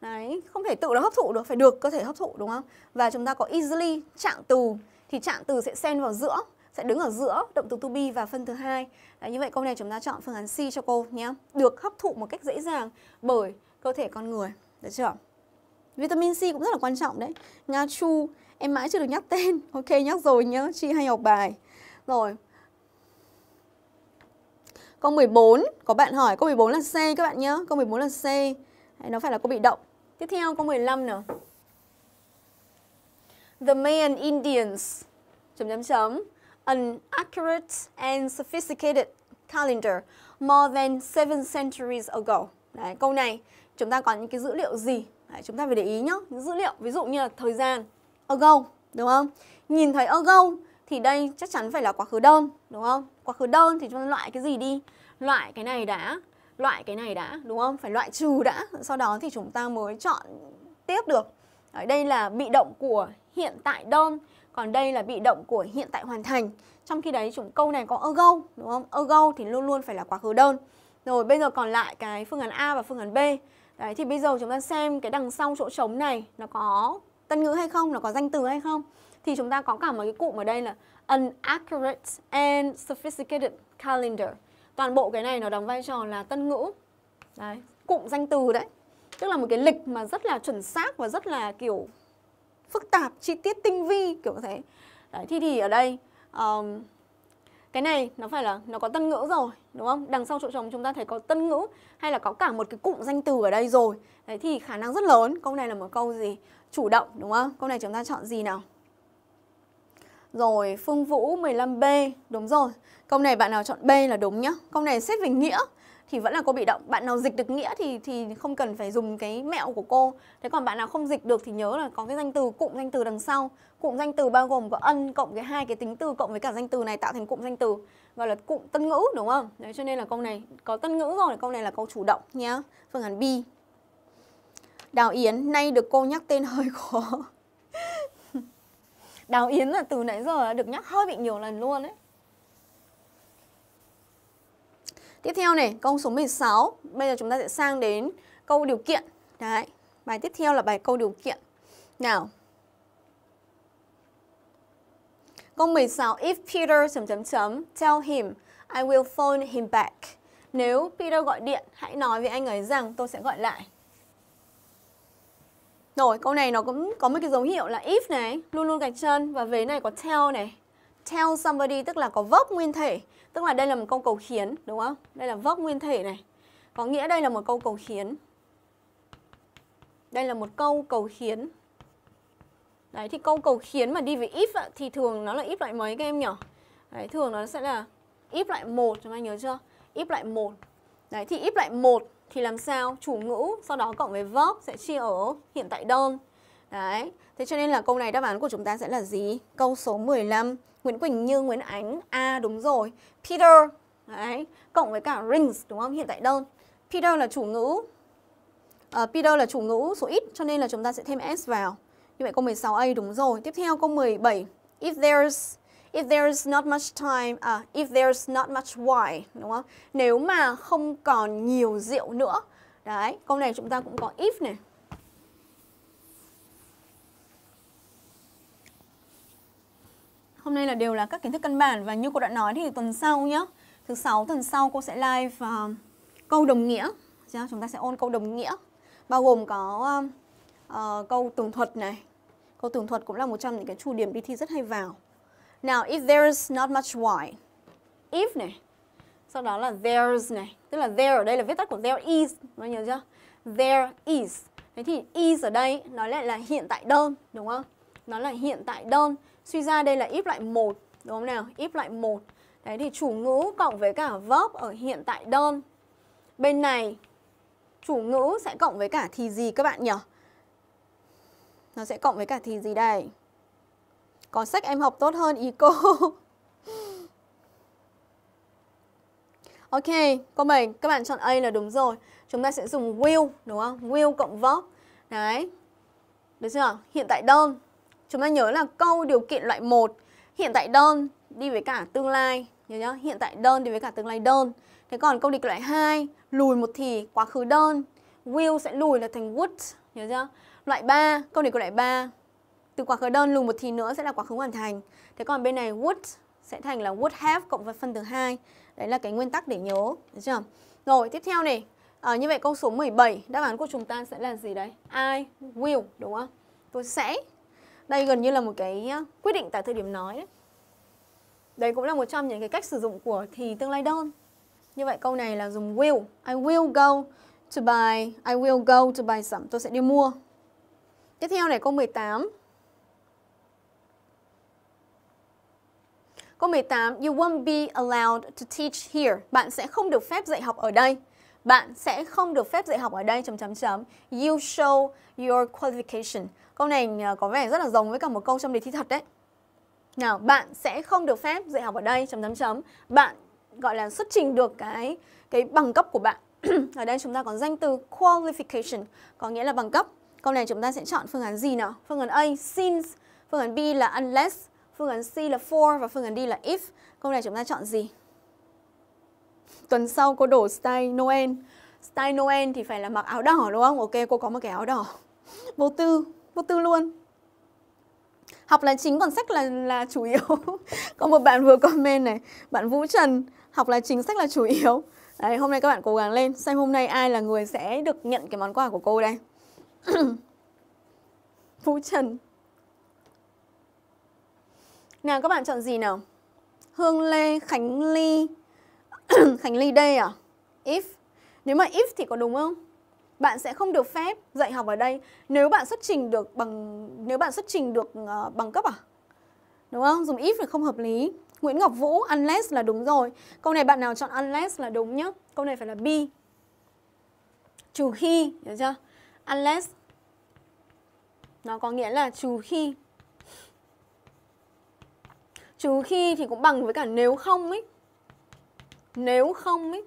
Đấy, không thể tự nó hấp thụ được phải được cơ thể hấp thụ đúng không và chúng ta có easily trạng từ thì trạng từ sẽ xen vào giữa sẽ đứng ở giữa động từ to be và phân thứ hai. Đấy, như vậy câu này chúng ta chọn phương án C cho cô nhé. Được hấp thụ một cách dễ dàng bởi cơ thể con người. Được chưa? Vitamin C cũng rất là quan trọng đấy. Nga Chu, em mãi chưa được nhắc tên. Ok, nhắc rồi nhớ, chị hay học bài. Rồi. Câu 14, có bạn hỏi câu 14 là C các bạn nhé. Câu 14 là C. Đấy, nó phải là câu bị động. Tiếp theo câu 15 nào. The Mayan Indians chấm chấm chấm an accurate and sophisticated calendar more than seven centuries ago. Đấy, câu này chúng ta có những cái dữ liệu gì? Đấy, chúng ta phải để ý nhé. Những dữ liệu ví dụ như là thời gian ago, đúng không? Nhìn thấy ago thì đây chắc chắn phải là quá khứ đơn, đúng không? Quá khứ đơn thì chúng ta loại cái gì đi? Loại cái này đã, loại cái này đã, đúng không? Phải loại trừ đã, sau đó thì chúng ta mới chọn tiếp được. ở đây là bị động của hiện tại đơn còn đây là bị động của hiện tại hoàn thành trong khi đấy chúng câu này có ago đúng không ago thì luôn luôn phải là quá khứ đơn rồi bây giờ còn lại cái phương án A và phương án B đấy thì bây giờ chúng ta xem cái đằng sau chỗ trống này nó có tân ngữ hay không nó có danh từ hay không thì chúng ta có cả một cái cụm ở đây là an accurate and sophisticated calendar. Toàn bộ cái này nó đóng vai trò là tân ngữ. Đấy cụm danh từ đấy. Tức là một cái lịch mà rất là chuẩn xác và rất là kiểu phức tạp chi tiết tinh vi kiểu thế. Đấy thì thì ở đây um, cái này nó phải là nó có tân ngữ rồi đúng không? Đằng sau chỗ chồng chúng ta thấy có tân ngữ hay là có cả một cái cụm danh từ ở đây rồi. Đấy thì khả năng rất lớn. Câu này là một câu gì? Chủ động đúng không? Câu này chúng ta chọn gì nào? Rồi, Phương Vũ 15B đúng rồi. Câu này bạn nào chọn B là đúng nhá. Câu này xét về nghĩa thì vẫn là cô bị động. Bạn nào dịch được nghĩa thì thì không cần phải dùng cái mẹo của cô. Thế còn bạn nào không dịch được thì nhớ là có cái danh từ cụm danh từ đằng sau. Cụm danh từ bao gồm có ân cộng cái hai cái tính từ cộng với cả danh từ này tạo thành cụm danh từ, gọi là cụm tân ngữ, đúng không? Đấy, cho nên là câu này có tân ngữ rồi, câu này là câu chủ động nhá. Phương án B. Đào Yến, nay được cô nhắc tên hơi khó. Đào Yến là từ nãy giờ được nhắc hơi bị nhiều lần luôn đấy Tiếp theo này, câu số 16. Bây giờ chúng ta sẽ sang đến câu điều kiện. Đấy, bài tiếp theo là bài câu điều kiện. Nào. Câu 16 if Peter chấm chấm chấm tell him I will phone him back. Nếu Peter gọi điện, hãy nói với anh ấy rằng tôi sẽ gọi lại. Rồi, câu này nó cũng có một cái dấu hiệu là if này, luôn luôn gạch chân và vế này có tell này. Tell somebody tức là có verb nguyên thể, tức là đây là một câu cầu khiến, đúng không? Đây là verb nguyên thể này. Có nghĩa đây là một câu cầu khiến. Đây là một câu cầu khiến. Đấy thì câu cầu khiến mà đi với if ạ, thì thường nó là if lại mấy các em nhỉ? Đấy thường nó sẽ là if lại một chúng ta nhớ chưa? If lại một. Đấy thì if lại một thì làm sao? Chủ ngữ sau đó cộng với verb sẽ chia ở hiện tại đơn. Đấy. Thế cho nên là câu này đáp án của chúng ta sẽ là gì? Câu số 15. Nguyễn Quỳnh Như, Nguyễn Ánh. A đúng rồi. Peter. Đấy. Cộng với cả rings đúng không? Hiện tại đơn. Peter là chủ ngữ. Uh, Peter là chủ ngữ số ít cho nên là chúng ta sẽ thêm s vào. Như vậy câu 16A đúng rồi. Tiếp theo câu 17. If there's if there's not much time, à, if there's not much wine, đúng không? Nếu mà không còn nhiều rượu nữa. Đấy, câu này chúng ta cũng có if này. Hôm nay là đều là các kiến thức căn bản và như cô đã nói thì tuần sau nhá. Thứ sáu tuần sau cô sẽ live uh, câu đồng nghĩa. Chúng ta sẽ ôn câu đồng nghĩa. Bao gồm có uh, uh, câu tường thuật này. Câu tường thuật cũng là một trong những cái chủ điểm đi thi rất hay vào. Now, if there's not much wine, If này. Sau đó là there's này. Tức là there ở đây là viết tắt của there is. Mọi nhớ chưa? There is. Thế thì is ở đây nó lại là hiện tại đơn. Đúng không? Nó là hiện tại đơn. Suy ra đây là if lại một. Đúng không nào? If lại một. Đấy thì chủ ngữ cộng với cả verb ở hiện tại đơn. Bên này chủ ngữ sẽ cộng với cả thì gì các bạn nhỉ? Nó sẽ cộng với cả thì gì đây? Có sách em học tốt hơn ý cô. ok, câu 7 các bạn chọn A là đúng rồi. Chúng ta sẽ dùng will đúng không? Will cộng verb. Đấy. Được chưa? Hiện tại đơn. Chúng ta nhớ là câu điều kiện loại 1 hiện tại đơn đi với cả tương lai, nhớ nhá, hiện tại đơn đi với cả tương lai đơn. Thế còn câu điều kiện loại 2 lùi một thì quá khứ đơn, will sẽ lùi là thành would, nhớ chưa? Loại 3, câu điều kiện loại 3 từ quá khứ đơn lùi một thì nữa sẽ là quá khứ hoàn thành. Thế còn bên này would sẽ thành là would have cộng với phần từ hai Đấy là cái nguyên tắc để nhớ, được chưa? Rồi, tiếp theo này. À, như vậy câu số 17, đáp án của chúng ta sẽ là gì đấy? I will, đúng không? Tôi sẽ. Đây gần như là một cái ờ, quyết định tại thời điểm nói đấy. Đấy cũng là một trong những cái cách sử dụng của thì tương lai đơn. Như vậy câu này là dùng will. I will go to buy, I will go to buy some. Tôi sẽ đi mua. Tiếp theo này câu 18. Câu 18, you won't be allowed to teach here. Bạn sẽ không được phép dạy học ở đây. Bạn sẽ không được phép dạy học ở đây chấm chấm chấm. You show your qualification. Câu này ờ, có vẻ rất là giống với cả một câu trong đề thi thật đấy. Nào, bạn sẽ không được phép dạy học ở đây chấm chấm chấm. Bạn gọi là xuất trình được cái cái bằng cấp của bạn. ở đây chúng ta có danh từ qualification, có nghĩa là bằng cấp. Câu này chúng ta sẽ chọn phương án gì nào? Phương án A since, phương án B là unless, phương án C là for và phương án D là if. Câu này chúng ta chọn gì? Tuần sau cô đổ style Noel. Style Noel thì phải là mặc áo đỏ đúng không? Ok, cô có một cái áo đỏ. Vô tư, vô tư luôn. Học là chính còn sách là là chủ yếu. có một bạn vừa comment này, bạn Vũ Trần, học là chính sách là chủ yếu. Đấy, hôm nay các bạn cố gắng lên, xem hôm nay ai là người sẽ được nhận cái món quà của cô đây. Vũ Trần nào các bạn chọn gì nào? Hương Lê, Khánh Ly Khánh Ly đây à? If Nếu mà if thì có đúng không? Bạn sẽ không được phép dạy học ở đây Nếu bạn xuất trình được bằng Nếu bạn xuất trình được uh, bằng cấp à? Đúng không? Dùng if thì không hợp lý Nguyễn Ngọc Vũ, unless là đúng rồi Câu này bạn nào chọn unless là đúng nhá Câu này phải là B Trừ khi, hiểu chưa? Unless Nó có nghĩa là trừ khi Trừ khi thì cũng bằng với cả nếu không ấy. Nếu không ấy.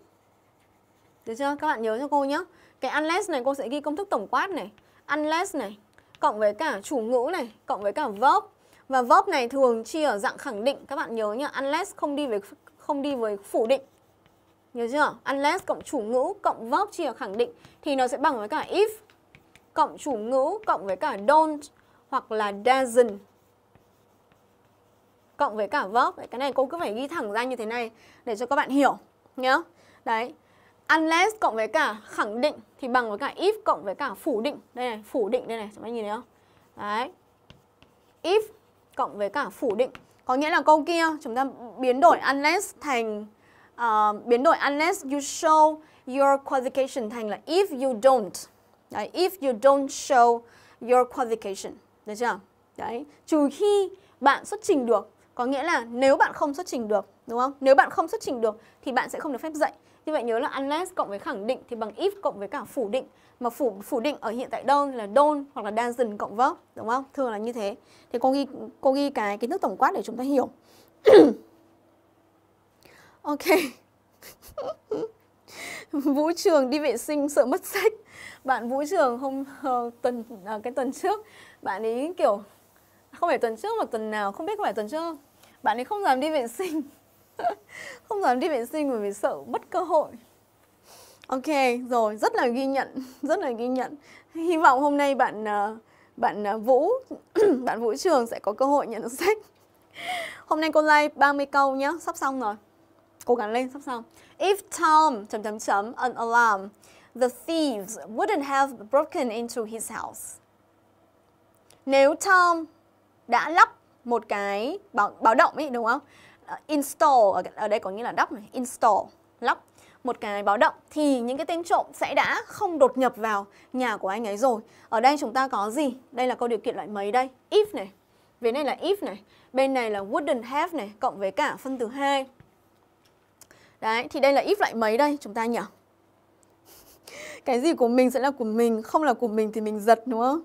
Được chưa? Các bạn nhớ cho cô nhé Cái unless này cô sẽ ghi công thức tổng quát này. Unless này, Cộng với cả chủ ngữ này, Cộng với cả verb. Và verb này thường chia ở dạng khẳng định. Các bạn nhớ nhá, Unless không đi với, không đi với phủ định. Nhớ chưa? Unless cộng chủ ngữ cộng verb chia ở khẳng định Thì nó sẽ bằng với cả if Cộng chủ ngữ cộng với cả don't Hoặc là doesn't cộng với cả verb. Cái này cô cứ phải ghi thẳng ra như thế này để cho các bạn hiểu nhá. Đấy. Unless cộng với cả khẳng định thì bằng với cả if cộng với cả phủ định. Đây này, phủ định đây này, chúng ta nhìn thấy không? Đấy. If cộng với cả phủ định. Có nghĩa là câu kia chúng ta biến đổi unless thành uh, biến đổi unless you show your qualification thành là if you don't. Đấy, if you don't show your qualification. Được chưa? Đấy, trừ khi bạn xuất trình được. Có nghĩa là nếu bạn không xuất trình được, đúng không? Nếu bạn không xuất trình được thì bạn sẽ không được phép dạy. Như vậy nhớ là unless cộng với khẳng định thì bằng if cộng với cả phủ định. Mà phủ phủ định ở hiện tại don't là don't hoặc là doesn't cộng verb, đúng không? Thường là như thế. Thì cô ghi cô ghi cái kiến thức tổng quát để chúng ta hiểu. ok. Vũ Trường đi vệ sinh sợ mất sách. Bạn Vũ Trường hôm uh, tuần uh, cái tuần trước bạn ấy kiểu không phải tuần trước mà tuần nào không biết có phải tuần trước không bạn ấy không dám đi vệ sinh. Không dám đi vệ sinh bởi vì sợ mất cơ hội. Ok, rồi, rất là ghi nhận, rất là ghi nhận. Hy vọng hôm nay bạn ờ, bạn ờ, Vũ bạn Vũ Trường sẽ có cơ hội nhận được sách. Hôm nay cô like 30 câu nhé sắp xong rồi. Cố gắng lên, sắp xong. If Tom, chấm chấm chấm, an alarm. The thieves wouldn't have broken into his house. Nếu Tom đã lắp một cái báo, báo động ấy đúng không? Uh, install ở, ở đây có nghĩa là đắp này, install lắp một cái báo động thì những cái tên trộm sẽ đã không đột nhập vào nhà của anh ấy rồi. Ở đây chúng ta có gì? Đây là câu điều kiện loại mấy đây? If này. Vế này là if này. Bên này là wouldn't have này cộng với cả phân từ 2. Đấy, thì đây là if loại mấy đây chúng ta nhỉ? Cái gì của mình sẽ là của mình, không là của mình thì mình giật đúng không?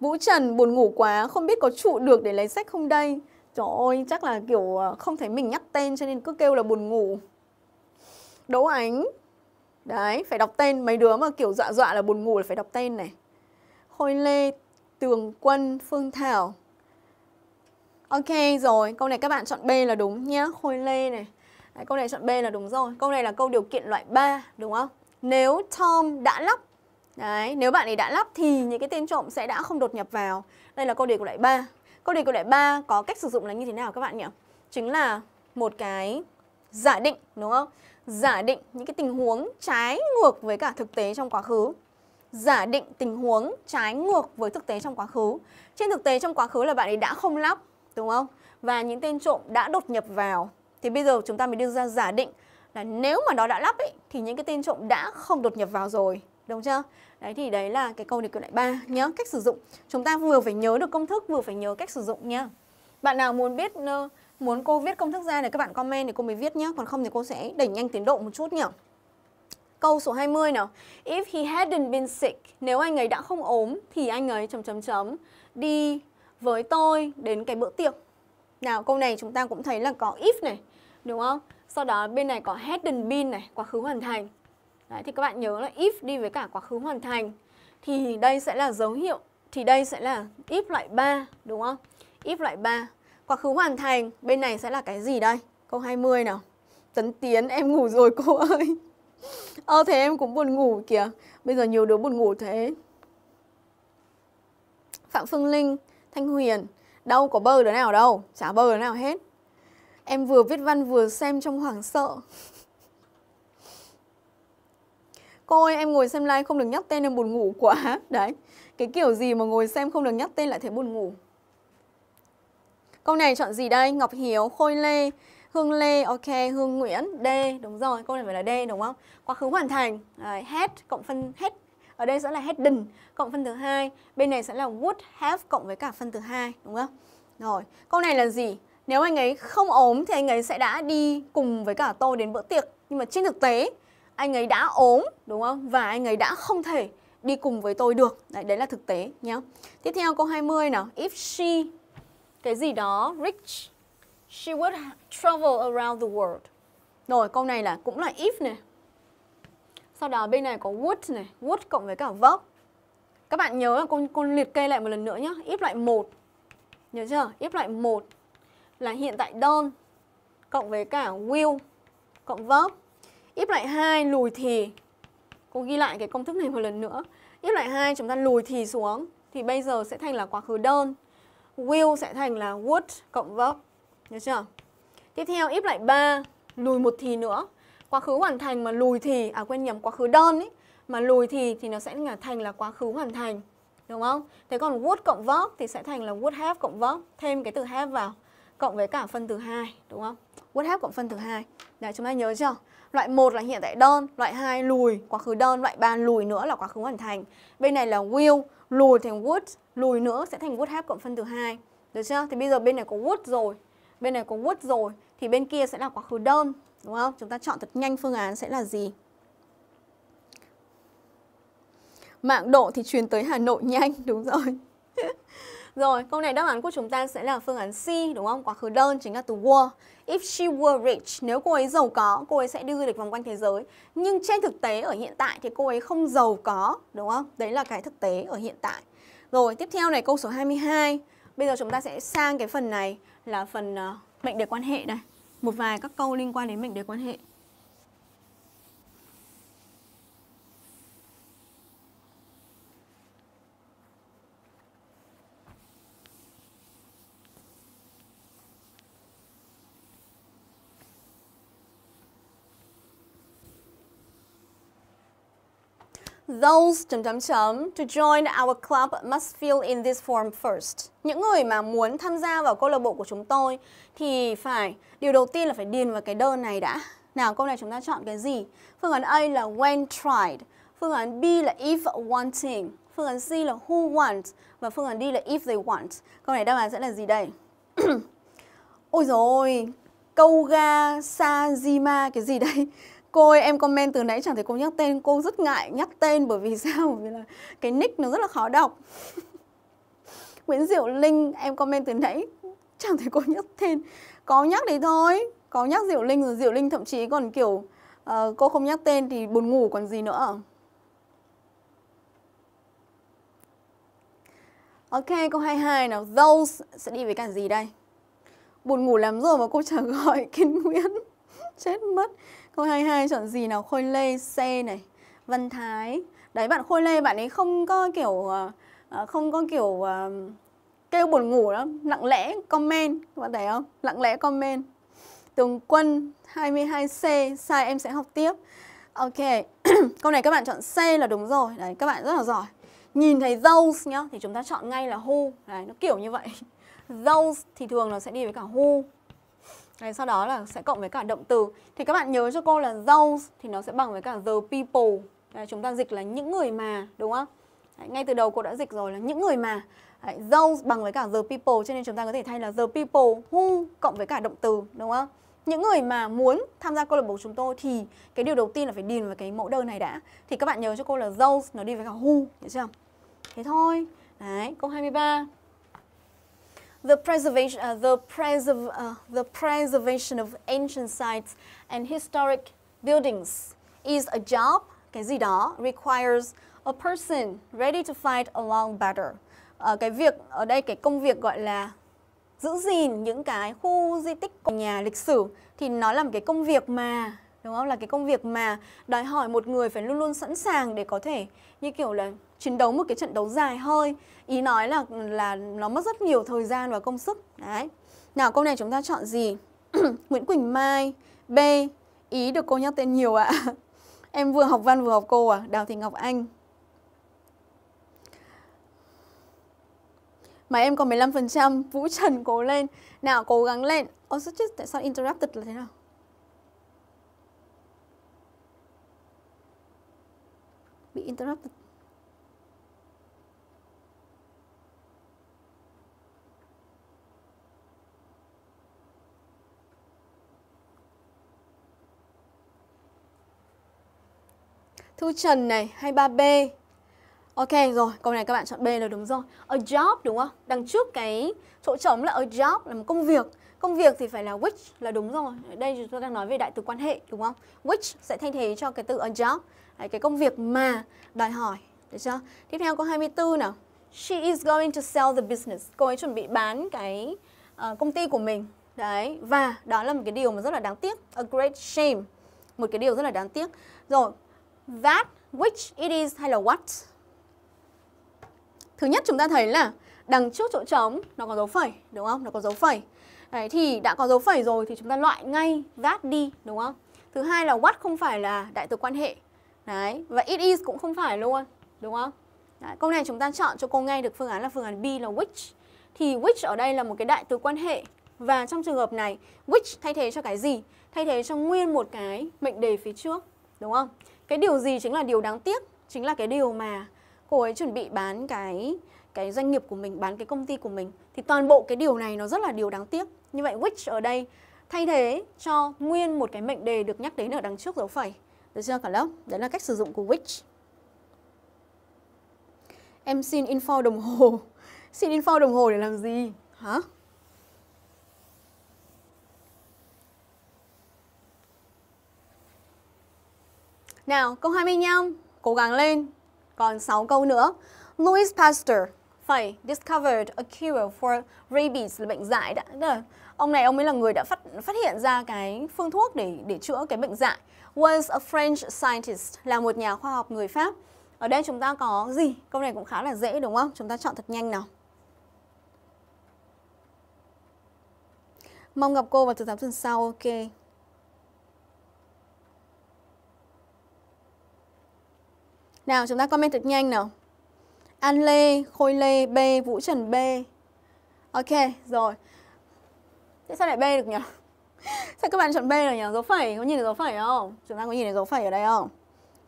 Vũ Trần buồn ngủ quá, không biết có trụ được để lấy sách không đây. Trời ơi, chắc là kiểu ờ, không thấy mình nhắc tên cho nên cứ kêu là buồn ngủ. Đỗ Ánh. Đấy, phải đọc tên mấy đứa mà kiểu dọa dọa là buồn ngủ là phải đọc tên này. Khôi Lê, Tường Quân, Phương Thảo. Ok rồi, câu này các bạn chọn B là đúng nhé Khôi Lê này. Đấy, câu này chọn B là đúng rồi. Câu này là câu điều kiện loại 3, đúng không? Nếu Tom đã lắp Đấy, nếu bạn ấy đã lắp thì những cái tên trộm sẽ đã không đột nhập vào. Đây là câu đề của loại 3. Câu đề của loại 3 có cách sử dụng là như thế nào các bạn nhỉ? Chính là một cái giả định đúng không? Giả định những cái tình huống trái ngược với cả thực tế trong quá khứ. Giả định tình huống trái ngược với thực tế trong quá khứ. Trên thực tế trong quá khứ là bạn ấy đã không lắp, đúng không? Và những tên trộm đã đột nhập vào. Thì bây giờ chúng ta mới đưa ra giả định là nếu mà nó đã lắp ấy, thì những cái tên trộm đã không đột nhập vào rồi. Đúng chưa? Đấy thì đấy là cái câu đề cử lại 3 nhớ cách sử dụng. Chúng ta vừa phải nhớ được công thức vừa phải nhớ cách sử dụng nhá. Bạn nào muốn biết muốn cô viết công thức ra để các bạn comment thì cô mới viết nhá, còn không thì cô sẽ đẩy nhanh tiến độ một chút nhỉ. Câu số 20 nào. If he hadn't been sick, nếu anh ấy đã không ốm thì anh ấy chấm chấm chấm đi với tôi đến cái bữa tiệc. Nào câu này chúng ta cũng thấy là có if này, đúng không? Sau đó bên này có hadn't been này, quá khứ hoàn thành. Đấy, thì các bạn nhớ là if đi với cả quá khứ hoàn thành thì đây sẽ là dấu hiệu thì đây sẽ là if loại 3 đúng không? If loại 3. Quá khứ hoàn thành bên này sẽ là cái gì đây? Câu 20 nào. Tấn Tiến em ngủ rồi cô ơi. Ơ thế em cũng buồn ngủ kìa. Bây giờ nhiều đứa buồn ngủ thế. Phạm Phương Linh, Thanh Huyền, đâu có bơ đứa nào đâu, chả bơ đứa nào hết. Em vừa viết văn vừa xem trong hoảng sợ. Cô ơi em ngồi xem live không được nhắc tên em buồn ngủ quá Đấy Cái kiểu gì mà ngồi xem không được nhắc tên lại thấy buồn ngủ Câu này chọn gì đây? Ngọc Hiếu, Khôi Lê, Hương Lê, ok, Hương Nguyễn, D, đúng rồi, câu này phải là D đúng không? Quá khứ hoàn thành, Đấy, had cộng phân hết. ở đây sẽ là hidden cộng phân thứ hai, bên này sẽ là would have cộng với cả phân thứ hai, đúng không? Rồi, câu này là gì? Nếu anh ấy không ốm thì anh ấy sẽ đã đi cùng với cả tôi đến bữa tiệc, nhưng mà trên thực tế anh ấy đã ốm đúng không? Và anh ấy đã không thể đi cùng với tôi được. Đấy, đấy là thực tế nhé. Tiếp theo câu 20 nào. If she cái gì đó rich she would travel around the world. Rồi câu này là cũng là if này. Sau đó bên này có would này, would cộng với cả verb. Các bạn nhớ là con con liệt kê lại một lần nữa nhé. If lại một Nhớ chưa? If lại một là hiện tại đơn cộng với cả will cộng verb X lại 2 lùi thì Cô ghi lại cái công thức này một lần nữa X lại 2 chúng ta lùi thì xuống Thì bây giờ sẽ thành là quá khứ đơn will sẽ thành là would cộng verb. Được chưa? Tiếp theo X lại 3, lùi một thì nữa. Quá khứ hoàn thành mà lùi thì, à quên nhầm, quá khứ đơn ấy, mà lùi thì thì nó sẽ là thành là quá khứ hoàn thành. Đúng không? Thế còn would cộng verb thì sẽ thành là would have cộng verb, thêm cái từ have vào cộng với cả phân từ 2, đúng không? What have cộng phân thứ hai Đấy chúng ta nhớ chưa? Loại 1 là hiện tại đơn, loại 2 lùi, quá khứ đơn, loại 3 lùi nữa là quá khứ hoàn thành. Bên này là will, lùi thành would, lùi nữa sẽ thành would have cộng phân thứ hai Được chưa? Thì bây giờ bên này có would rồi, bên này có would rồi thì bên kia sẽ là quá khứ đơn, đúng không? Chúng ta chọn thật nhanh phương án sẽ là gì? Mạng độ thì truyền tới Hà Nội nhanh, đúng rồi rồi, câu này đáp án của chúng ta sẽ là phương án C, đúng không? Quá khứ đơn chính là từ were. If she were rich, nếu cô ấy giàu có, cô ấy sẽ đi du lịch vòng quanh thế giới. Nhưng trên thực tế ở hiện tại thì cô ấy không giàu có, đúng không? Đấy là cái thực tế ở hiện tại. Rồi, tiếp theo này câu số 22. Bây giờ chúng ta sẽ sang cái phần này là phần uh, mệnh đề quan hệ này. Một vài các câu liên quan đến mệnh đề quan hệ. Those chấm chấm chấm to join our club must fill in this form first. Những người mà muốn tham gia vào câu lạc bộ của chúng tôi thì phải điều đầu tiên là phải điền vào cái đơn này đã. Nào câu này chúng ta chọn cái gì? Phương án A là when tried, phương án B là if wanting, phương án C là who wants và phương án D là if they want. Câu này đáp án sẽ là gì đây? Ôi rồi, câu ga Sajima cái gì đây? Cô ơi, em comment từ nãy chẳng thấy cô nhắc tên Cô rất ngại nhắc tên bởi vì sao? Bởi vì là cái nick nó rất là khó đọc. Nguyễn Diệu Linh Em comment từ nãy Chẳng thấy cô nhắc tên. Có nhắc đấy thôi Có nhắc Diệu Linh rồi Diệu Linh thậm chí còn kiểu uh, Cô không nhắc tên thì buồn ngủ còn gì nữa. Ok, câu 22 nào. Those sẽ đi với cả gì đây? Buồn ngủ lắm rồi mà cô chẳng gọi Kiên Nguyễn. Chết mất. Câu 22 chọn gì nào? Khôi Lê, C này, Văn Thái. Đấy bạn Khôi Lê bạn ấy không có kiểu ờ, ờ, không có kiểu ờ, kêu buồn ngủ lắm, lặng lẽ comment, các bạn thấy không? Lặng lẽ comment. Tường Quân 22C, sai em sẽ học tiếp. Ok, câu này các bạn chọn C là đúng rồi. Đấy, các bạn rất là giỏi. Nhìn thấy those nhá, thì chúng ta chọn ngay là who. Đấy, nó kiểu như vậy. Those thì thường nó sẽ đi với cả who. Đấy, sau đó là sẽ cộng với cả động từ Thì các bạn nhớ cho cô là those thì nó sẽ bằng với cả the people Đấy, Chúng ta dịch là những người mà, đúng không? Đấy, ngay từ đầu cô đã dịch rồi là những người mà Đấy, Those bằng với cả the people cho nên chúng ta có thể thay là the people who cộng với cả động từ, đúng không? Những người mà muốn tham gia câu lạc bộ chúng tôi thì cái điều đầu tiên là phải điền vào cái mẫu đơn này đã Thì các bạn nhớ cho cô là those nó đi với cả who, hiểu chưa? Thế thôi Đấy, câu 23 the preservation, uh, the, preserv uh, the preservation of ancient sites and historic buildings is a job, cái gì đó, requires a person ready to fight along better. Uh, ờ, cái việc ở đây cái công việc gọi là giữ gìn những cái khu di tích của nhà lịch sử thì nó là một cái công việc mà đúng không là cái công việc mà đòi hỏi một người phải luôn luôn sẵn sàng để có thể như kiểu là chiến đấu một cái trận đấu dài hơi. Ý nói là là nó mất rất nhiều thời gian và công sức. Đấy. Nào, câu này chúng ta chọn gì? Nguyễn Quỳnh Mai, B. Ý được cô nhắc tên nhiều ạ. À. em vừa học văn vừa học cô à? Đào Thị Ngọc Anh. Mà em còn 15% Vũ Trần cố lên. Nào, cố gắng lên. Ôi sao chứ? Tại sao interrupted là thế nào? Bị interrupted. Thu Trần này, 23B. Ok rồi, câu này các bạn chọn B là đúng rồi. A job đúng không? Đằng trước cái chỗ trống là a job là một công việc. Công việc thì phải là which là đúng rồi. Ở đây chúng tôi đang nói về đại từ quan hệ đúng không? Which sẽ thay thế cho cái từ a job. Đấy, cái công việc mà đòi hỏi. Được chưa? Tiếp theo câu 24 nào. She is going to sell the business. Cô ấy chuẩn bị bán cái uh, công ty của mình. Đấy, và đó là một cái điều mà rất là đáng tiếc. A great shame. Một cái điều rất là đáng tiếc. Rồi, that, which, it is hay là what? Thứ nhất chúng ta thấy là đằng trước chỗ trống nó có dấu phẩy đúng không? Nó có dấu phẩy. Đấy thì đã có dấu phẩy rồi thì chúng ta loại ngay that đi đúng không? Thứ hai là what không phải là đại từ quan hệ. Đấy, và it is cũng không phải luôn, đúng không? Đấy, câu này chúng ta chọn cho cô ngay được phương án là phương án B là which. Thì which ở đây là một cái đại từ quan hệ và trong trường hợp này which thay thế cho cái gì? Thay thế cho nguyên một cái mệnh đề phía trước, đúng không? Cái điều gì chính là điều đáng tiếc, chính là cái điều mà cô ấy chuẩn bị bán cái cái doanh nghiệp của mình, bán cái công ty của mình thì toàn bộ cái điều này nó rất là điều đáng tiếc. Như vậy which ở đây thay thế cho nguyên một cái mệnh đề được nhắc đến ở đằng trước dấu phẩy. Được chưa cả lớp? Đấy là cách sử dụng của which. Em xin info đồng hồ. xin info đồng hồ để làm gì? Hả? Nào, câu 25, cố gắng lên. Còn 6 câu nữa. Louis Pasteur phải discovered a cure for rabies là bệnh dại đã. Ông này ông ấy là người đã phát phát hiện ra cái phương thuốc để để chữa cái bệnh dại. Was a French scientist là một nhà khoa học người Pháp. Ở đây chúng ta có gì? Câu này cũng khá là dễ đúng không? Chúng ta chọn thật nhanh nào. Mong gặp cô vào thứ 8 tuần sau, ok. Nào chúng ta comment thật nhanh nào. An Lê, Khôi Lê, B, Vũ Trần B. Ok, rồi. Thế sao lại B được nhỉ? Sao các bạn chọn B rồi nhỉ? Dấu phẩy, có nhìn thấy dấu phẩy không? Chúng ta có nhìn thấy dấu phẩy ở đây không?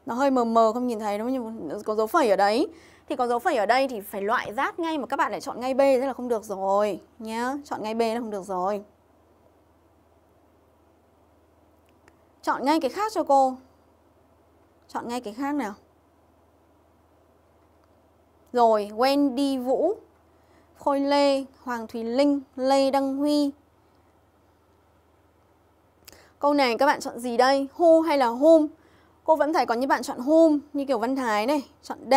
Nó hơi mờ mờ không nhìn thấy đúng không? Có dấu phẩy ở đấy. Thì có dấu phẩy ở đây thì phải loại rát ngay mà các bạn lại chọn ngay B thế là không được rồi nhá. Chọn ngay B là không được rồi. Chọn ngay cái khác cho cô. Chọn ngay cái khác nào. Rồi Wendy Vũ Khôi Lê, Hoàng Thùy Linh, Lê Đăng Huy Câu này các bạn chọn gì đây? Who hay là whom? Cô vẫn thấy có những bạn chọn whom như kiểu Văn Thái này, chọn D.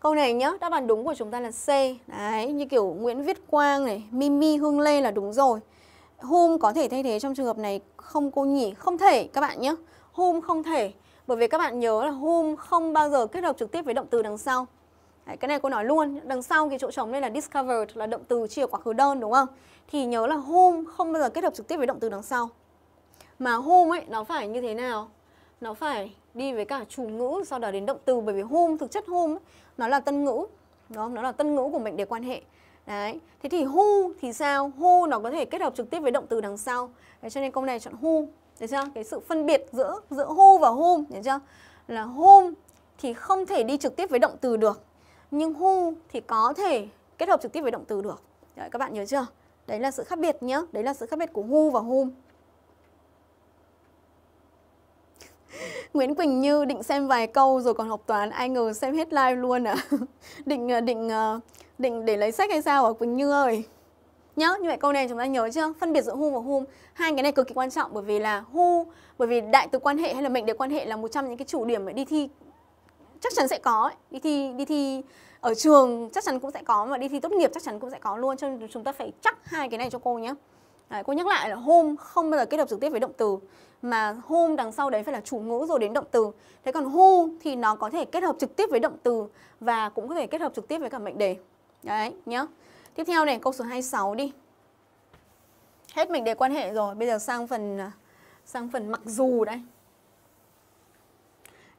Câu này nhá, đáp án đúng của chúng ta là C. Đấy, như kiểu Nguyễn Viết Quang này, Mimi Hương Lê là đúng rồi. Whom có thể thay thế trong trường hợp này không cô nhỉ? Không thể các bạn nhé. Whom không thể. Bởi vì các bạn nhớ là whom không bao giờ kết hợp trực tiếp với động từ đằng sau. Đấy, cái này cô nói luôn, đằng sau cái chỗ trống đây là discovered là động từ chia quá khứ đơn đúng không? Thì nhớ là whom không bao giờ kết hợp trực tiếp với động từ đằng sau. Mà whom ấy nó phải như thế nào? Nó phải đi với cả chủ ngữ sau đó đến động từ bởi vì whom thực chất whom ấy, nó là tân ngữ. Đó, nó là tân ngữ của mệnh đề quan hệ. Đấy. Thế thì who thì sao? Who nó có thể kết hợp trực tiếp với động từ đằng sau. Đấy, cho nên câu này chọn who. Được chưa? Cái sự phân biệt giữa giữa who và whom, được chưa? Là whom thì không thể đi trực tiếp với động từ được nhưng who thì có thể kết hợp trực tiếp với động từ được. Đấy, các bạn nhớ chưa? Đấy là sự khác biệt nhé. Đấy là sự khác biệt của who và whom. Nguyễn Quỳnh Như định xem vài câu rồi còn học toán, ai ngờ xem hết live luôn à? định à, định à, định để lấy sách hay sao ở Quỳnh Như ơi? Nhớ, như vậy câu này chúng ta nhớ chưa? Phân biệt giữa who và whom. Hai cái này cực kỳ quan trọng bởi vì là who, bởi vì đại từ quan hệ hay là mệnh đề quan hệ là một trong những cái chủ điểm để đi thi chắc chắn sẽ có đi thi đi thi ở trường chắc chắn cũng sẽ có và đi thi tốt nghiệp chắc chắn cũng sẽ có luôn cho nên chúng ta phải chắc hai cái này cho cô nhé. Đấy, cô nhắc lại là home không bao giờ kết hợp trực tiếp với động từ mà home đằng sau đấy phải là chủ ngữ rồi đến động từ. Thế còn who thì nó có thể kết hợp trực tiếp với động từ và cũng có thể kết hợp trực tiếp với cả mệnh đề. Đấy nhá. Tiếp theo này câu số 26 đi. Hết mệnh đề quan hệ rồi bây giờ sang phần à, sang phần mặc dù đây.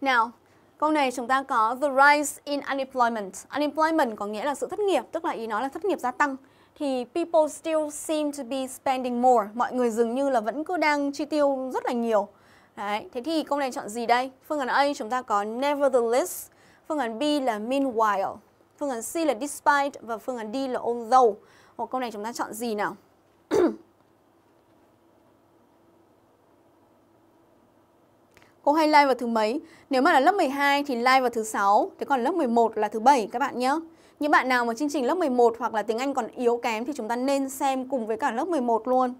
Nào Câu này chúng ta có the rise in unemployment. Unemployment có nghĩa là sự thất nghiệp, tức là ý nói là thất nghiệp gia tăng. Thì people still seem to be spending more. Mọi người dường như là vẫn cứ đang chi tiêu rất là nhiều. Đấy, thế thì câu này chọn gì đây? Phương án A chúng ta có nevertheless, phương án B là meanwhile, phương án C là despite và phương án D là although. Ồ, câu này chúng ta chọn gì nào? Cô hay like vào thứ mấy? Nếu mà là lớp 12 thì like vào thứ 6, thế còn lớp 11 là thứ 7 các bạn nhé. Những bạn nào mà chương trình lớp 11 hoặc là tiếng Anh còn yếu kém thì chúng ta nên xem cùng với cả lớp 11 luôn.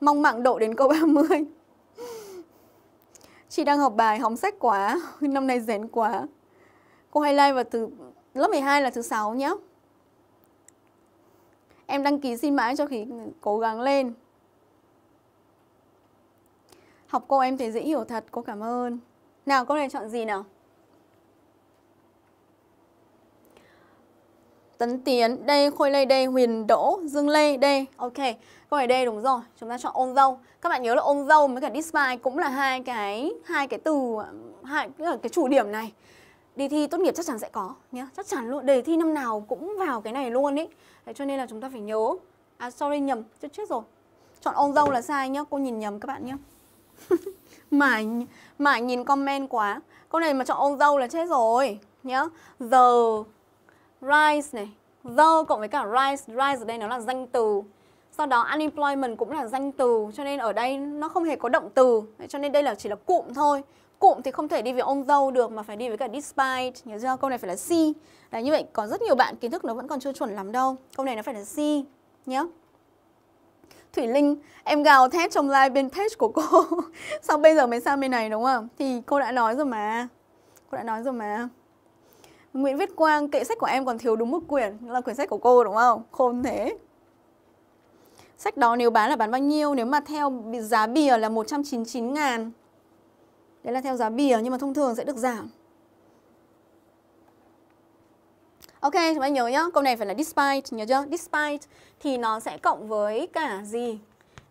Mong mạng độ đến câu 30. Chị đang học bài hóng sách quá, năm nay rén quá. Cô hay like vào thứ lớp 12 là thứ 6 nhé. Em đăng ký xin mãi cho khi cố gắng lên. Học cô em thấy dễ hiểu thật, cô cảm ơn. Nào, câu này chọn gì nào? Tấn Tiến, đây Khôi Lê, đây Huyền Đỗ, Dương Lê, đây Ok, câu này đây đúng rồi. Chúng ta chọn ôm dâu. Các bạn nhớ là ôm dâu với cả despite cũng là hai cái hai cái từ hai cái, cái chủ điểm này. Đi thi tốt nghiệp chắc chắn sẽ có nhé, chắc chắn luôn. Đề thi năm nào cũng vào cái này luôn ý. Đấy, cho nên là chúng ta phải nhớ. À sorry nhầm, chết chết rồi. Chọn ôm dâu là sai nhá, cô nhìn nhầm các bạn nhé. mà mà nhìn comment quá. Câu này mà chọn ông dâu là chết rồi, nhá. The rise này. The cộng với cả rise. Rise ở đây nó là danh từ. Sau đó unemployment cũng là danh từ, cho nên ở đây nó không hề có động từ. Cho nên đây là chỉ là cụm thôi. Cụm thì không thể đi với ông dâu được, mà phải đi với cả despite, nhớ chưa? Câu này phải là C. Là như vậy, có rất nhiều bạn kiến thức nó vẫn còn chưa chuẩn lắm đâu. Câu này nó phải là C nhé Thủy Linh, em gào thét trong live bên page của cô Sao bây giờ mới sang bên này đúng không? Thì cô đã nói rồi mà Cô đã nói rồi mà Nguyễn Viết Quang, kệ sách của em còn thiếu đúng một quyển là quyển sách của cô đúng không? Khôn thế. Sách đó nếu bán là bán bao nhiêu? Nếu mà theo giá bìa là 199 ngàn Đấy là theo giá bìa nhưng mà thông thường sẽ được giảm Ok, chúng ta nhớ nhá, câu này phải là despite, nhớ chưa? Despite thì nó sẽ cộng với cả gì?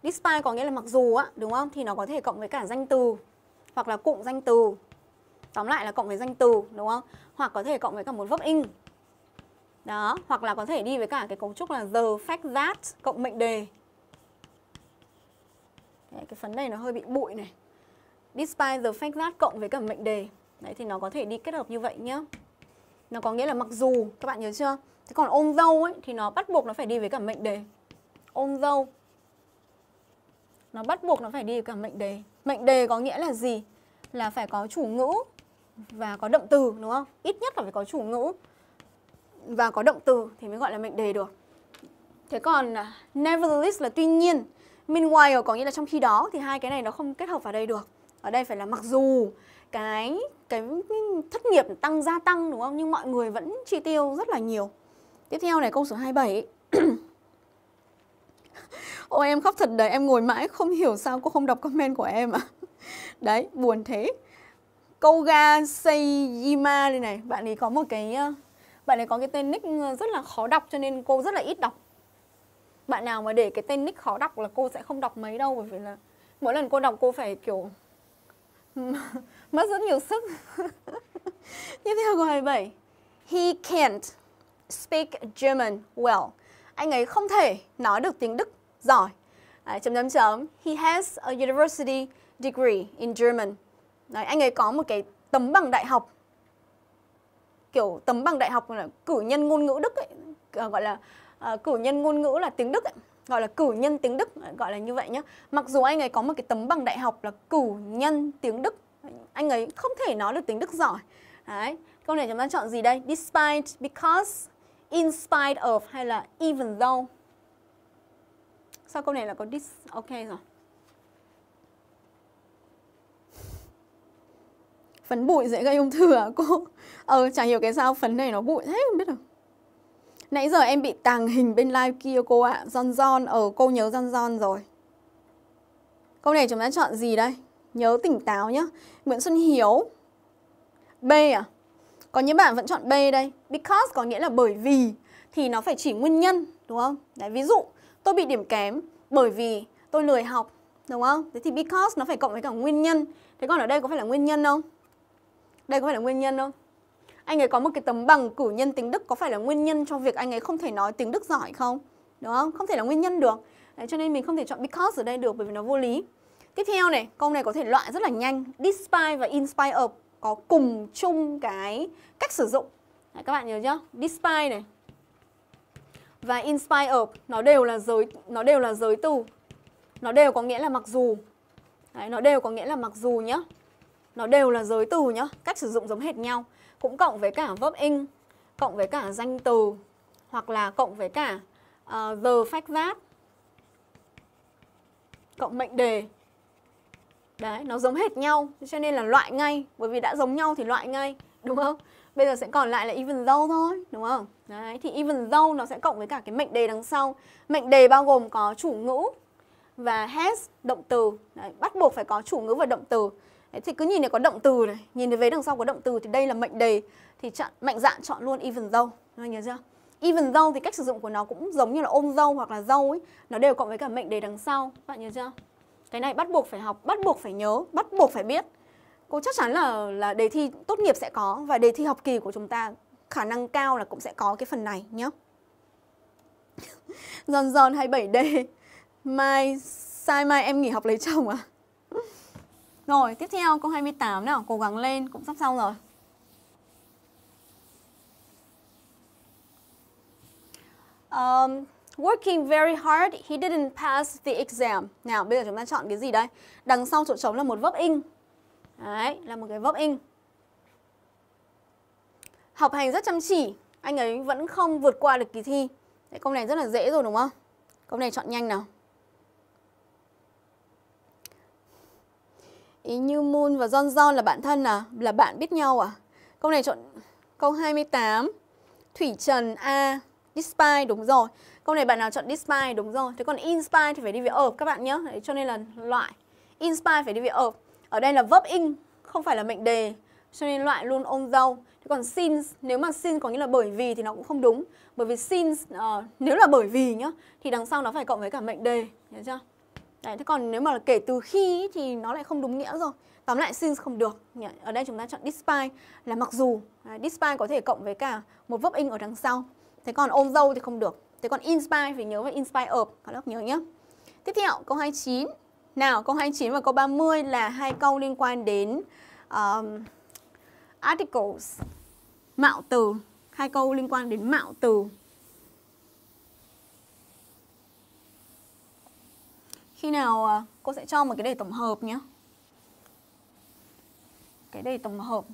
Despite có nghĩa là mặc dù á, đúng không? Thì nó có thể cộng với cả danh từ hoặc là cụm danh từ. Tóm lại là cộng với danh từ, đúng không? hoặc có thể cộng với cả một verb in đó hoặc là có thể đi với cả cái cấu trúc là the fact that cộng mệnh đề Đấy, cái phần này nó hơi bị bụi này despite the fact that cộng với cả mệnh đề đấy thì nó có thể đi kết hợp như vậy nhá nó có nghĩa là mặc dù các bạn nhớ chưa thế còn ôm dâu ấy thì nó bắt buộc nó phải đi với cả mệnh đề ôm dâu nó bắt buộc nó phải đi với cả mệnh đề mệnh đề có nghĩa là gì là phải có chủ ngữ và có động từ đúng không? Ít nhất là phải có chủ ngữ và có động từ thì mới gọi là mệnh đề được. Thế còn à, nevertheless là tuy nhiên, meanwhile có nghĩa là trong khi đó thì hai cái này nó không kết hợp vào đây được. Ở đây phải là mặc dù cái cái thất nghiệp tăng gia tăng đúng không? Nhưng mọi người vẫn chi tiêu rất là nhiều. Tiếp theo này câu số 27 Ôi em khóc thật đấy, em ngồi mãi không hiểu sao cô không đọc comment của em ạ. À. Đấy, buồn thế. Koga Seijima đây này Bạn ấy có một cái ờ, Bạn ấy có cái tên nick ờ, rất là khó đọc cho nên cô rất là ít đọc Bạn nào mà để cái tên nick khó đọc là cô sẽ không đọc mấy đâu Bởi vì là mỗi lần cô đọc cô phải kiểu Mất rất nhiều sức. Tiếp theo câu 27 He can't speak German well. Anh ấy không thể nói được tiếng Đức giỏi. À, chấm chấm chấm. He has a university degree in German. Đấy, anh ấy có một cái tấm bằng đại học kiểu tấm bằng đại học là cử nhân ngôn ngữ Đức ấy, ờ, gọi là uh, cử nhân ngôn ngữ là tiếng Đức ấy, gọi là cử nhân tiếng Đức gọi là như vậy nhé. Mặc dù anh ấy có một cái tấm bằng đại học là cử nhân tiếng Đức, anh ấy không thể nói được tính Đức giỏi. Đấy, câu này chúng ta chọn gì đây? Despite, because, in spite of hay là even though. Sao câu này là có this? Ok rồi. phấn bụi dễ gây ung thư à cô ờ chẳng hiểu cái sao phấn này nó bụi thế không biết được nãy giờ em bị tàng hình bên live kia cô ạ à. giòn giòn ở ờ, cô nhớ giòn giòn rồi câu này chúng ta chọn gì đây nhớ tỉnh táo nhá Nguyễn Xuân Hiếu B à có những bạn vẫn chọn B đây because có nghĩa là bởi vì thì nó phải chỉ nguyên nhân đúng không đấy ví dụ tôi bị điểm kém bởi vì tôi lười học đúng không thế thì because nó phải cộng với cả nguyên nhân thế còn ở đây có phải là nguyên nhân không đây có phải là nguyên nhân không? Anh ấy có một cái tấm bằng cử nhân tiếng Đức có phải là nguyên nhân cho việc anh ấy không thể nói tiếng Đức giỏi không? Đúng không? Không thể là nguyên nhân được. Đấy, cho nên mình không thể chọn because ở đây được bởi vì nó vô lý. Tiếp theo này, câu này có thể loại rất là nhanh. Despite và inspire có cùng chung cái cách sử dụng. Đấy, các bạn nhớ chưa? Despite này và inspire nó đều là giới nó đều là giới từ. Nó đều có nghĩa là mặc dù. Đấy, nó đều có nghĩa là mặc dù nhá nó đều là giới từ nhá, cách sử dụng giống hệt nhau. Cũng cộng với cả verb in, cộng với cả danh từ hoặc là cộng với cả uh, the fact that cộng mệnh đề. Đấy, nó giống hệt nhau cho nên là loại ngay, bởi vì đã giống nhau thì loại ngay, đúng không? Bây giờ sẽ còn lại là even though thôi, đúng không? Đấy, thì even though nó sẽ cộng với cả cái mệnh đề đằng sau. Mệnh đề bao gồm có chủ ngữ và has động từ. Đấy, bắt buộc phải có chủ ngữ và động từ. Đấy, thì cứ nhìn này có động từ này, nhìn thấy vế đằng sau có động từ thì đây là mệnh đề thì chọn mạnh dạn chọn luôn even though. Các nhớ chưa? even though thì cách sử dụng của nó cũng giống như là ôm dâu hoặc là dâu ấy nó đều cộng với cả mệnh đề đằng sau bạn nhớ chưa cái này bắt buộc phải học bắt buộc phải nhớ bắt buộc phải biết. Cô chắc chắn là là đề thi tốt nghiệp sẽ có và đề thi học kỳ của chúng ta khả năng cao là cũng sẽ có cái phần này nhé giòn giòn 27D mai sai mai em nghỉ học lấy chồng à? Rồi tiếp theo câu 28 nào cố gắng lên cũng sắp xong rồi. Um, working very hard, he didn't pass the exam. Nào, bây giờ chúng ta chọn cái gì đây? Đằng sau chỗ trống là một verb in. Đấy, là một cái verb in. Học hành rất chăm chỉ, anh ấy vẫn không vượt qua được kỳ thi. Đấy, câu này rất là dễ rồi đúng không? Câu này chọn nhanh nào. Ý như Moon và John John là bạn thân à? Là bạn biết nhau à? Câu này chọn câu 28. Thủy Trần A. Despite đúng rồi. Câu này bạn nào chọn despite đúng rồi. Thế còn inspire thì phải đi với ở các bạn nhé. Đấy, cho nên là loại. Inspire phải đi với ở. Ở đây là verb in, không phải là mệnh đề. Cho nên loại luôn ôm dâu. Thế còn since, nếu mà since có nghĩa là bởi vì thì nó cũng không đúng. Bởi vì since, uh, nếu là bởi vì nhá, thì đằng sau nó phải cộng với cả mệnh đề. Hiểu chưa? Đấy, thế còn nếu mà kể từ khi thì nó lại không đúng nghĩa rồi. Tóm lại since không được. Ở đây chúng ta chọn despite là mặc dù. Despite có thể cộng với cả một verb in ở đằng sau. Thế còn ôm dâu thì không được. Thế còn inspire phải nhớ về inspire of. Các lớp nhớ nhé. Tiếp theo câu 29. Nào câu 29 và câu 30 là hai câu liên quan đến um, articles. Mạo từ. Hai câu liên quan đến mạo từ. Khi nào à, cô sẽ cho một cái đề tổng hợp nhé. Cái đề tổng hợp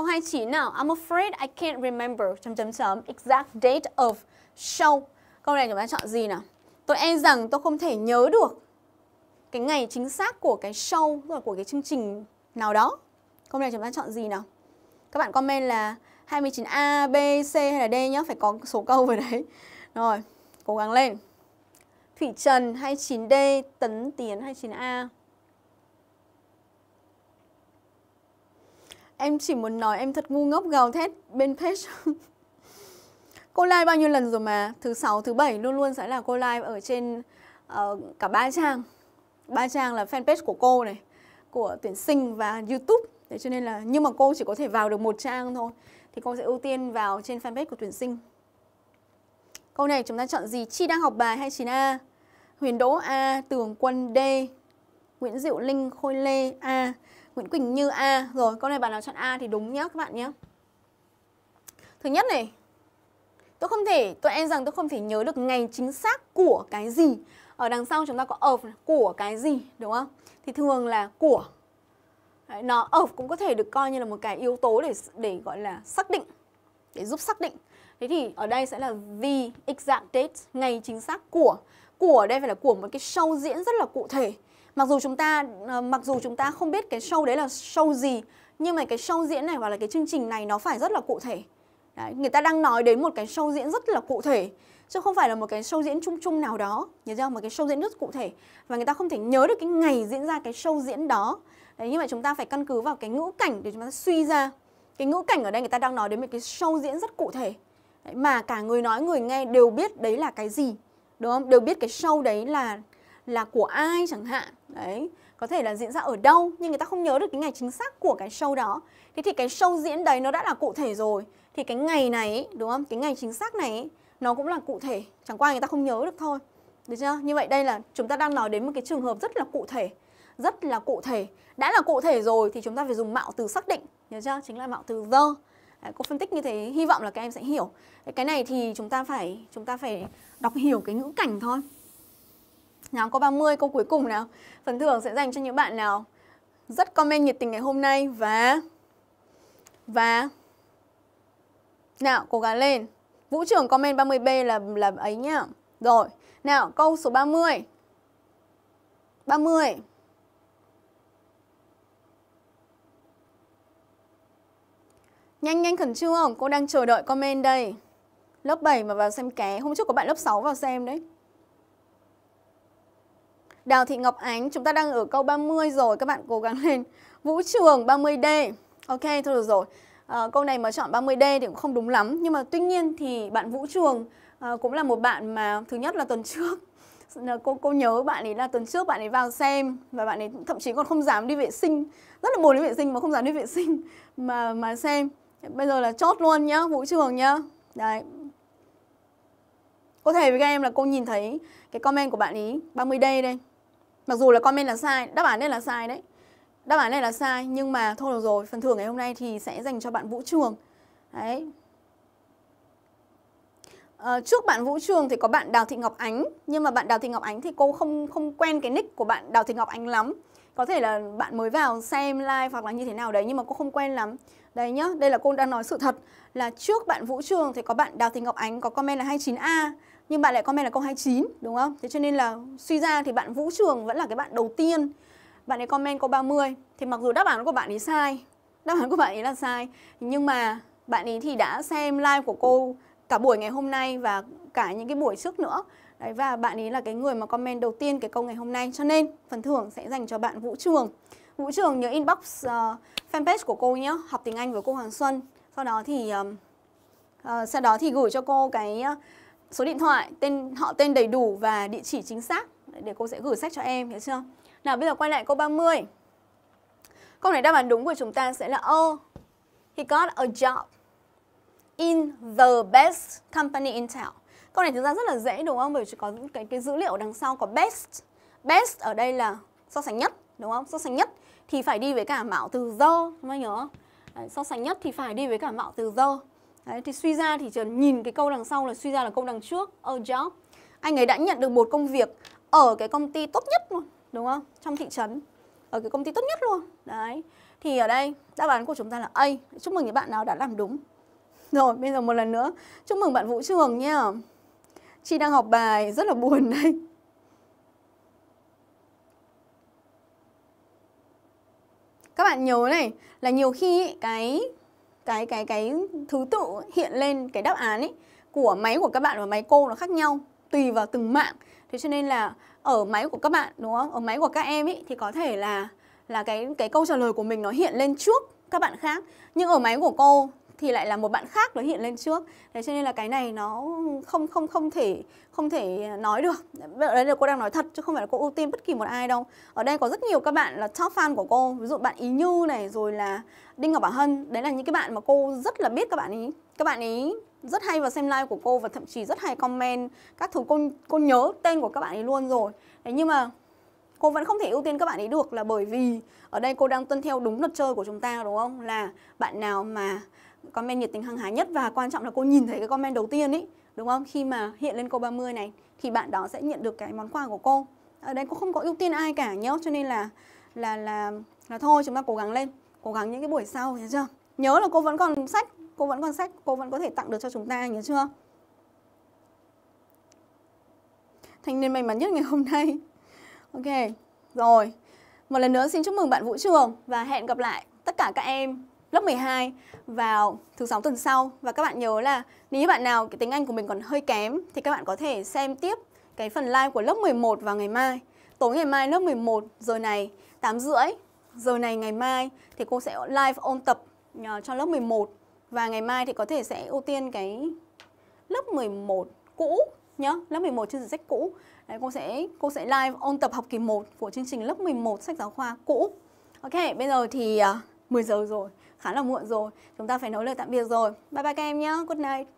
Câu 29 nào. I'm afraid I can't remember chấm chấm chấm exact date of show. Câu này chúng ta chọn gì nào? Tôi e rằng tôi không thể nhớ được cái ngày chính xác của cái show, rồi của cái chương trình nào đó. Câu này chúng ta chọn gì nào? Các bạn comment là 29A, B, C hay là D nhá, phải có số câu về đấy. Rồi, cố gắng lên. Thủy Trần 29D, Tấn Tiến 29A. Em chỉ muốn nói em thật ngu ngốc gào thét bên page. cô live bao nhiêu lần rồi mà? Thứ sáu, thứ bảy luôn luôn sẽ là cô live ở trên uh, cả ba trang. Ba trang là fanpage của cô này Của tuyển sinh và Youtube. Thế cho nên là Nhưng mà cô chỉ có thể vào được một trang thôi. Thì cô sẽ ưu tiên vào trên fanpage của tuyển sinh. Câu này chúng ta chọn gì? Chi đang học bài 29A Huyền Đỗ A Tường Quân D Nguyễn Diệu Linh Khôi Lê A. Nguyễn Quỳnh Như A. Rồi, câu này bạn nào chọn A thì đúng nhá các bạn nhé. Thứ nhất này, tôi không thể, tôi em rằng tôi không thể nhớ được ngày chính xác của cái gì. Ở đằng sau chúng ta có of của cái gì, đúng không? Thì thường là của. Đấy, nó of cũng có thể được coi như là một cái yếu tố để để gọi là xác định, để giúp xác định. Thế thì ở đây sẽ là the exact date, ngày chính xác của. Của ở đây phải là của một cái show diễn rất là cụ thể mặc dù chúng ta ờ, mặc dù chúng ta không biết cái show đấy là show gì nhưng mà cái show diễn này hoặc là cái chương trình này nó phải rất là cụ thể. Đấy, người ta đang nói đến một cái show diễn rất là cụ thể chứ không phải là một cái show diễn chung chung nào đó nhớ chưa? Một cái show diễn rất cụ thể. Và người ta không thể nhớ được cái ngày diễn ra cái show diễn đó. Đấy, như vậy chúng ta phải căn cứ vào cái ngữ cảnh để chúng ta suy ra. Cái ngữ cảnh ở đây người ta đang nói đến một cái show diễn rất cụ thể. Đấy, mà cả người nói người nghe đều biết đấy là cái gì đúng không? Đều biết cái show đấy là là của ai chẳng hạn. Đấy có thể là diễn ra ở đâu nhưng người ta không nhớ được cái ngày chính xác của cái show đó. Thế thì cái show diễn đấy nó đã là cụ thể rồi. Thì cái ngày này đúng không? Cái ngày chính xác này nó cũng là cụ thể. Chẳng qua người ta không nhớ được thôi. Được chưa? Như vậy đây là chúng ta đang nói đến một cái trường hợp rất là cụ thể. Rất là cụ thể. Đã là cụ thể rồi thì chúng ta phải dùng mạo từ xác định. Nhớ chưa? Chính là mạo từ the. Đấy, cô phân tích như thế hy vọng là các em sẽ hiểu. Cái này thì chúng ta phải chúng ta phải đọc hiểu cái ngữ cảnh thôi. Nhóm có 30 câu cuối cùng nào. Phần thưởng sẽ dành cho những bạn nào Rất comment nhiệt tình ngày hôm nay Và Và Nào, cố gắng lên. Vũ trưởng comment 30B là là ấy nhá. Rồi, Nào, câu số 30 30 Nhanh nhanh, khẩn trương Cô đang chờ đợi comment đây. Lớp 7 mà vào xem ké. Hôm trước có bạn lớp 6 vào xem đấy. Đào Thị Ngọc Ánh, chúng ta đang ở câu 30 rồi, các bạn cố gắng lên. Vũ Trường 30D. Ok, thôi được rồi. À, câu này mà chọn 30D thì cũng không đúng lắm. Nhưng mà tuy nhiên thì bạn Vũ Trường à, cũng là một bạn mà thứ nhất là tuần trước cô cô nhớ bạn ấy là tuần trước bạn ấy vào xem và bạn ấy thậm chí còn không dám đi vệ sinh rất là buồn đi vệ sinh mà không dám đi vệ sinh mà mà xem bây giờ là chốt luôn nhá vũ trường nhá đấy có thể với các em là cô nhìn thấy cái comment của bạn ý 30 day đây mặc dù là comment là sai đáp án này là sai đấy. Đáp án này là sai nhưng mà thôi được rồi phần thưởng ngày hôm nay thì sẽ dành cho bạn vũ trường. Đấy. À, trước bạn Vũ Trường thì có bạn Đào Thị Ngọc Ánh nhưng mà bạn Đào Thị Ngọc Ánh thì cô không không quen cái nick của bạn Đào Thị Ngọc Ánh lắm. Có thể là bạn mới vào xem live hoặc là như thế nào đấy nhưng mà cô không quen lắm. Đấy nhá đây là cô đang nói sự thật là trước bạn Vũ Trường thì có bạn Đào Thị Ngọc Ánh có comment là 29A nhưng bạn lại comment là câu 29 đúng không? Thế cho nên là suy ra thì bạn Vũ Trường vẫn là cái bạn đầu tiên. Bạn ấy comment câu 30 thì mặc dù đáp án của bạn ấy sai đáp án của bạn ấy là sai nhưng mà bạn ấy thì đã xem live của cô cả buổi ngày hôm nay và cả những cái buổi trước nữa. Đấy, và bạn ấy là cái người mà comment đầu tiên cái câu ngày hôm nay. Cho nên phần thưởng sẽ dành cho bạn Vũ Trường. Vũ Trường nhớ inbox uh, fanpage của cô nhé học tiếng Anh với cô Hoàng Xuân. Sau đó thì uh, uh, sau đó thì gửi cho cô cái uh, số điện thoại tên họ tên đầy đủ và địa chỉ chính xác để cô sẽ gửi sách cho em hiểu chưa nào bây giờ quay lại câu 30 câu này đáp án đúng của chúng ta sẽ là oh he got a job in the best company in town. Câu này thực ra rất là dễ đúng không? Bởi vì có cái cái dữ liệu đằng sau có best. Best ở đây là so sánh nhất, đúng không? So sánh nhất thì phải đi với cả mạo từ the, các nhớ không? So sánh nhất thì phải đi với cả mạo từ the. Đấy, thì suy ra thì Trần nhìn cái câu đằng sau là suy ra là câu đằng trước, ờ, a job. Anh ấy đã nhận được một công việc ở cái công ty tốt nhất luôn, đúng không? Trong thị trấn. Ở cái công ty tốt nhất luôn. Đấy. Thì ở đây đáp án của chúng ta là A. Chúc mừng những bạn nào đã làm đúng. Rồi, bây giờ một lần nữa. Chúc mừng bạn Vũ Trường nha. Chị đang học bài rất là buồn đây. Các bạn nhớ này là nhiều khi cái cái cái cái thứ tự hiện lên cái đáp án ấy của máy của các bạn và máy cô nó khác nhau, tùy vào từng mạng. Thế cho nên là ở máy của các bạn, đúng không? Ở máy của các em ấy thì có thể là là cái cái câu trả lời của mình nó hiện lên trước các bạn khác. Nhưng ở máy của cô thì lại là một bạn khác nó hiện lên trước. Thế cho nên là cái này nó không không không thể không thể nói được. Ở đây là cô đang nói thật chứ không phải là cô ưu tiên bất kỳ một ai đâu. Ở đây có rất nhiều các bạn là top fan của cô. Ví dụ bạn ý như này, rồi là đinh ngọc bảo hân. Đấy là những cái bạn mà cô rất là biết các bạn ý. Các bạn ý rất hay vào xem live của cô và thậm chí rất hay comment các thứ. Cô cô nhớ tên của các bạn ấy luôn rồi. Đấy nhưng mà cô vẫn không thể ưu tiên các bạn ấy được là bởi vì ở đây cô đang tuân theo đúng luật chơi của chúng ta, đúng không? Là bạn nào mà comment nhiệt tình hăng hái nhất và quan trọng là cô nhìn thấy cái comment đầu tiên ấy đúng không? Khi mà hiện lên cô 30 này, thì bạn đó sẽ nhận được cái món quà của cô. Ở đây cô không có ưu tiên ai cả nhớ, cho nên là là là là thôi, chúng ta cố gắng lên, cố gắng những cái buổi sau, nhớ chưa? Nhớ là cô vẫn còn sách, cô vẫn còn sách, cô vẫn có thể tặng được cho chúng ta, nhớ chưa? Thanh niên may mắn nhất ngày hôm nay. Ok, rồi. Một lần nữa xin chúc mừng bạn Vũ Trường và hẹn gặp lại tất cả các em lớp 12 vào thứ sáu tuần sau và các bạn nhớ là nếu như bạn nào cái tiếng Anh của mình còn hơi kém thì các bạn có thể xem tiếp cái phần live của lớp 11 vào ngày mai. Tối ngày mai lớp 11 giờ này 8 rưỡi giờ này ngày mai thì cô sẽ live ôn tập ờ, cho lớp 11 và ngày mai thì có thể sẽ ưu tiên cái lớp 11 cũ nhá, lớp 11 chương trình sách cũ. Đấy, cô sẽ cô sẽ live ôn tập học kỳ 1 của chương trình lớp 11 sách giáo khoa cũ. Ok, bây giờ thì ờ, 10 giờ rồi khá là muộn rồi. Chúng ta phải nói lời tạm biệt rồi. Bye bye các em nhé. Good night.